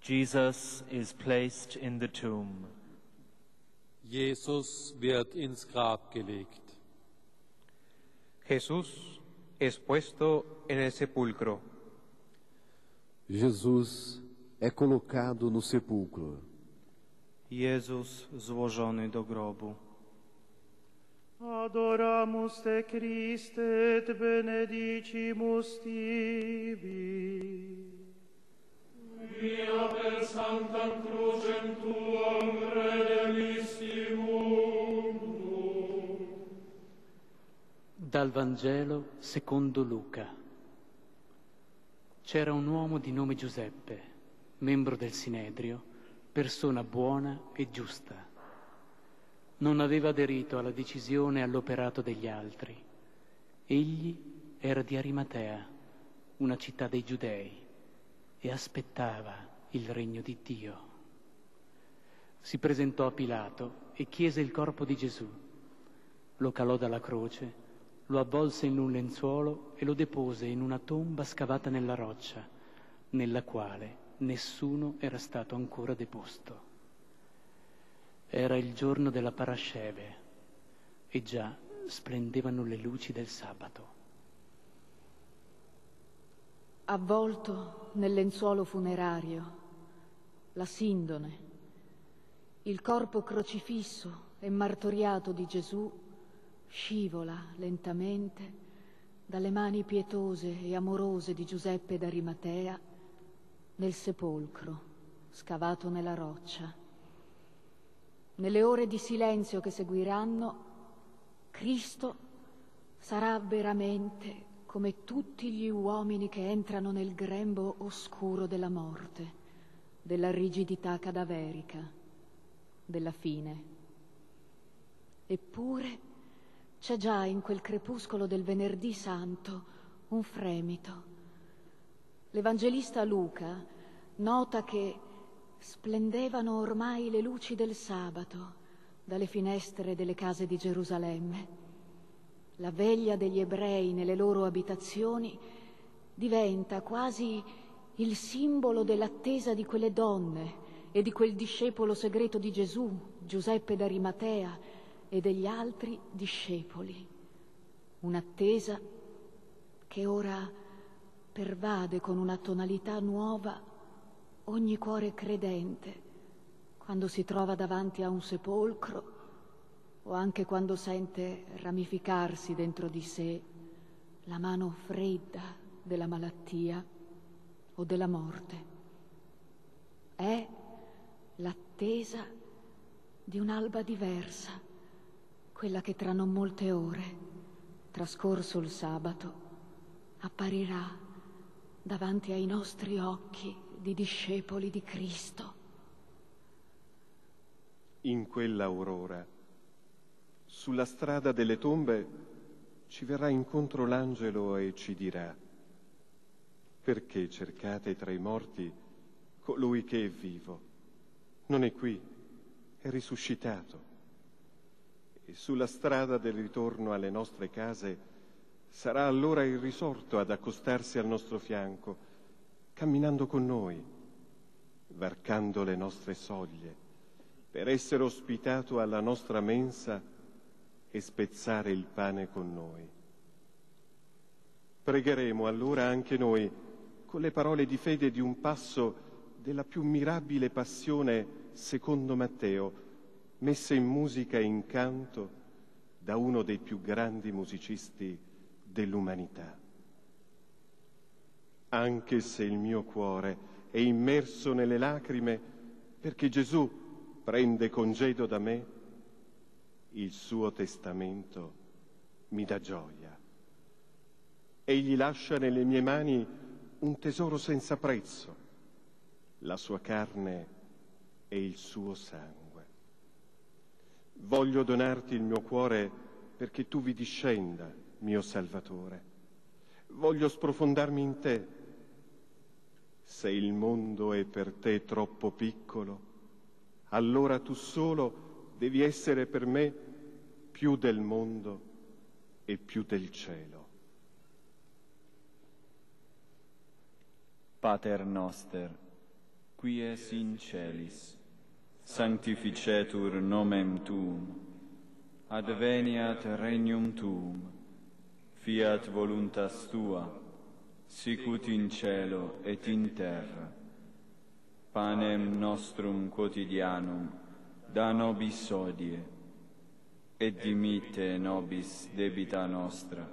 [SPEAKER 14] Jesus is placed in the tomb.
[SPEAKER 11] Jesus wird ins Grab gelegt.
[SPEAKER 4] Jesús es puesto en el sepulcro.
[SPEAKER 5] Jesus é colocado no sepulcro.
[SPEAKER 6] Jezus złożony do grobu.
[SPEAKER 7] Adoramus te Christe et benedicimus tibi.
[SPEAKER 12] Via per sanctam crucem tuam redemisti mundum.
[SPEAKER 10] Dal Vangelo secondo Luca. C'era un uomo di nome Giuseppe, membro del Sinedrio, persona buona e giusta. Non aveva aderito alla decisione e all'operato degli altri. Egli era di Arimatea, una città dei Giudei, e aspettava il regno di Dio. Si presentò a Pilato e chiese il corpo di Gesù. Lo calò dalla croce, lo avvolse in un lenzuolo e lo depose in una tomba scavata nella roccia, nella quale nessuno era stato ancora deposto. Era il giorno della Parasceve e già splendevano le luci del sabato.
[SPEAKER 9] Avvolto nel lenzuolo funerario, la sindone, il corpo crocifisso e martoriato di Gesù scivola lentamente dalle mani pietose e amorose di Giuseppe d'Arimatea nel sepolcro scavato nella roccia. Nelle ore di silenzio che seguiranno, Cristo sarà veramente come tutti gli uomini che entrano nel grembo oscuro della morte, della rigidità cadaverica, della fine. Eppure c'è già in quel crepuscolo del venerdì santo un fremito. L'Evangelista Luca nota che splendevano ormai le luci del sabato dalle finestre delle case di Gerusalemme la veglia degli ebrei nelle loro abitazioni diventa quasi il simbolo dell'attesa di quelle donne e di quel discepolo segreto di Gesù, Giuseppe d'Arimatea, e degli altri discepoli. Un'attesa che ora pervade con una tonalità nuova ogni cuore credente quando si trova davanti a un sepolcro o anche quando sente ramificarsi dentro di sé la mano fredda della malattia o della morte. È l'attesa di un'alba diversa, quella che tra non molte ore, trascorso il sabato, apparirà davanti ai nostri occhi di discepoli di Cristo.
[SPEAKER 8] In quella aurora, sulla strada delle tombe, ci verrà incontro l'angelo e ci dirà, perché cercate tra i morti colui che è vivo? Non è qui, è risuscitato. E sulla strada del ritorno alle nostre case sarà allora il risorto ad accostarsi al nostro fianco, camminando con noi, varcando le nostre soglie, per essere ospitato alla nostra mensa e spezzare il pane con noi. Pregheremo allora anche noi con le parole di fede di un passo della più mirabile passione secondo Matteo, messe in musica e in canto da uno dei più grandi musicisti dell'umanità. Anche se il mio cuore è immerso nelle lacrime perché Gesù prende congedo da me, il suo testamento mi dà gioia. Egli lascia nelle mie mani un tesoro senza prezzo, la sua carne e il suo sangue. Voglio donarti il mio cuore perché tu vi discenda, mio Salvatore. Voglio sprofondarmi in te. Se il mondo è per te troppo piccolo, allora tu solo devi essere per me più del mondo e più del cielo.
[SPEAKER 3] Pater noster, qui es in celis, sanctificetur nomen tuum, adveniat regnum tuum, fiat voluntas tua, sicut in cielo et in terra. Panem nostrum quotidianum da nobis odie, et dimitte nobis debita nostra,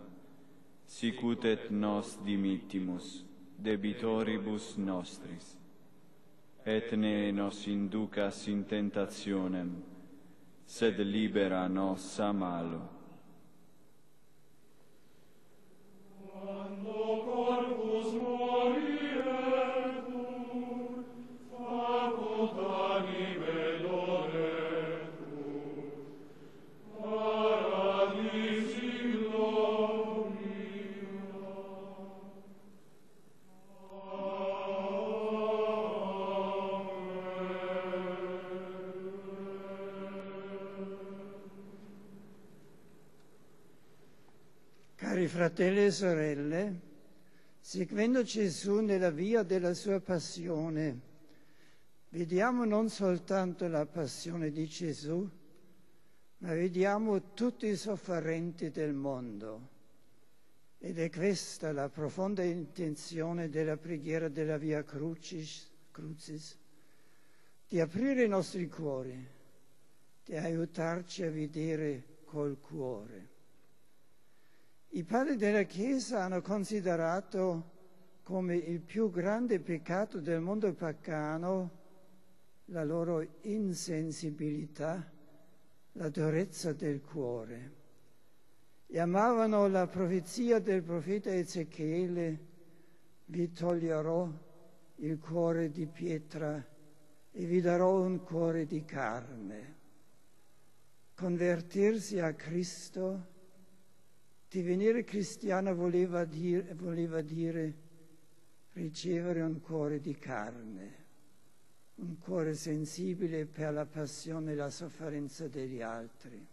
[SPEAKER 3] sicut et nos dimittimus debitoribus nostris, et ne nos inducas in tentationem, sed libera nos a malo.
[SPEAKER 2] Fratelli e sorelle, seguendo Gesù nella via della sua passione, vediamo non soltanto la passione di Gesù, ma vediamo tutti i sofferenti del mondo. Ed è questa la profonda intenzione della preghiera della Via Crucis, Crucis, di aprire i nostri cuori, di aiutarci a vedere col cuore. I padri della Chiesa hanno considerato come il più grande peccato del mondo pagano la loro insensibilità, la durezza del cuore. E la profezia del profeta Ezechiele, vi toglierò il cuore di pietra e vi darò un cuore di carne. Convertirsi a Cristo Divenire cristiano voleva dire, voleva dire ricevere un cuore di carne, un cuore sensibile per la passione e la sofferenza degli altri.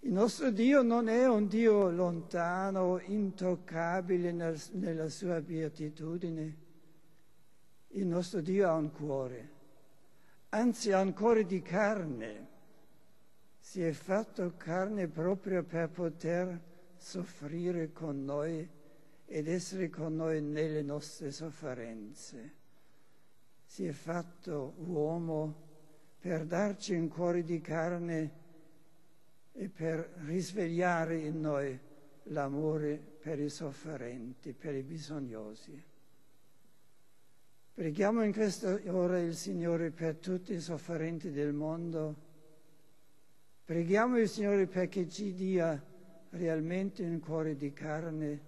[SPEAKER 2] Il nostro Dio non è un Dio lontano, intoccabile nel, nella sua beatitudine. Il nostro Dio ha un cuore, anzi ha un cuore di carne. Si è fatto carne proprio per poter soffrire con noi ed essere con noi nelle nostre sofferenze. Si è fatto uomo per darci un cuore di carne e per risvegliare in noi l'amore per i sofferenti, per i bisognosi. Preghiamo in questa ora il Signore per tutti i sofferenti del mondo. Preghiamo il Signore perché ci dia realmente un cuore di carne,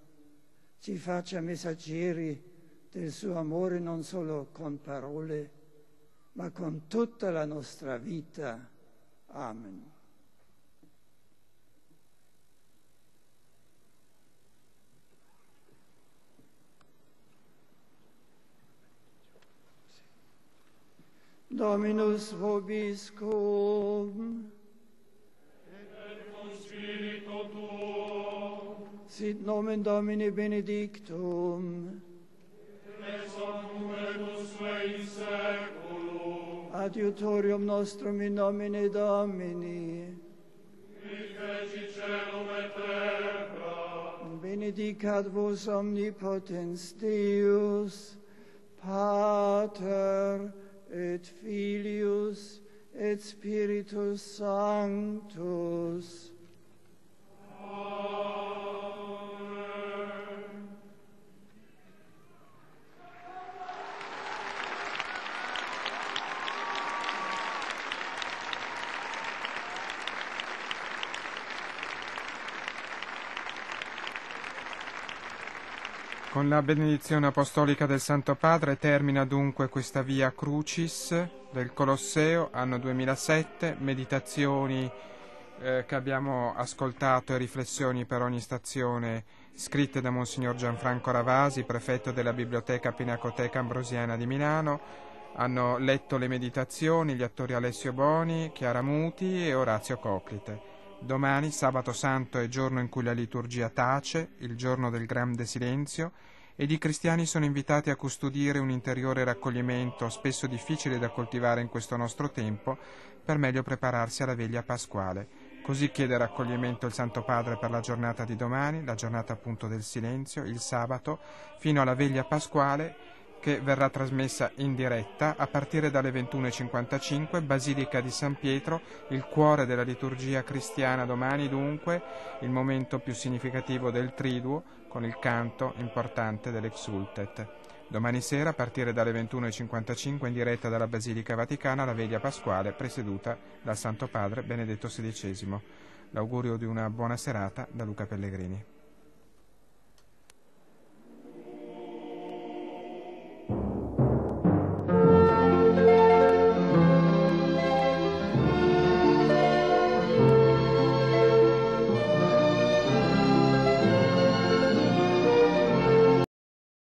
[SPEAKER 2] ci faccia messaggeri del suo amore non solo con parole, ma con tutta la nostra vita. Amen. Dominus vobiscum.
[SPEAKER 12] Spirito tuo.
[SPEAKER 2] Sit nomen Domini benedictum.
[SPEAKER 12] Et omnibus in seculum.
[SPEAKER 2] Adiutorium nostrum in nomine Domini.
[SPEAKER 12] Viceci celum et terra.
[SPEAKER 2] Benedicat vos omnipotens Deus, Pater et Filius et Spiritus Sanctus.
[SPEAKER 1] Con la benedizione apostolica del Santo Padre termina dunque questa via Crucis del Colosseo, anno 2007, meditazioni eh, che abbiamo ascoltato e riflessioni per ogni stazione scritte da Monsignor Gianfranco Ravasi, prefetto della Biblioteca Pinacoteca Ambrosiana di Milano. Hanno letto le meditazioni gli attori Alessio Boni, Chiara Muti e Orazio Coclite. Domani, sabato santo, è giorno in cui la liturgia tace, il giorno del grande silenzio, ed i cristiani sono invitati a custodire un interiore raccoglimento, spesso difficile da coltivare in questo nostro tempo, per meglio prepararsi alla veglia pasquale. Così chiede raccoglimento il Santo Padre per la giornata di domani, la giornata appunto del silenzio, il sabato, fino alla veglia pasquale che verrà trasmessa in diretta a partire dalle 21.55, Basilica di San Pietro, il cuore della liturgia cristiana domani dunque, il momento più significativo del triduo con il canto importante dell'Exultet. Domani sera, a partire dalle 21.55, in diretta dalla Basilica Vaticana, la veglia pasquale presieduta dal Santo Padre Benedetto XVI. L'augurio di una buona serata da Luca Pellegrini.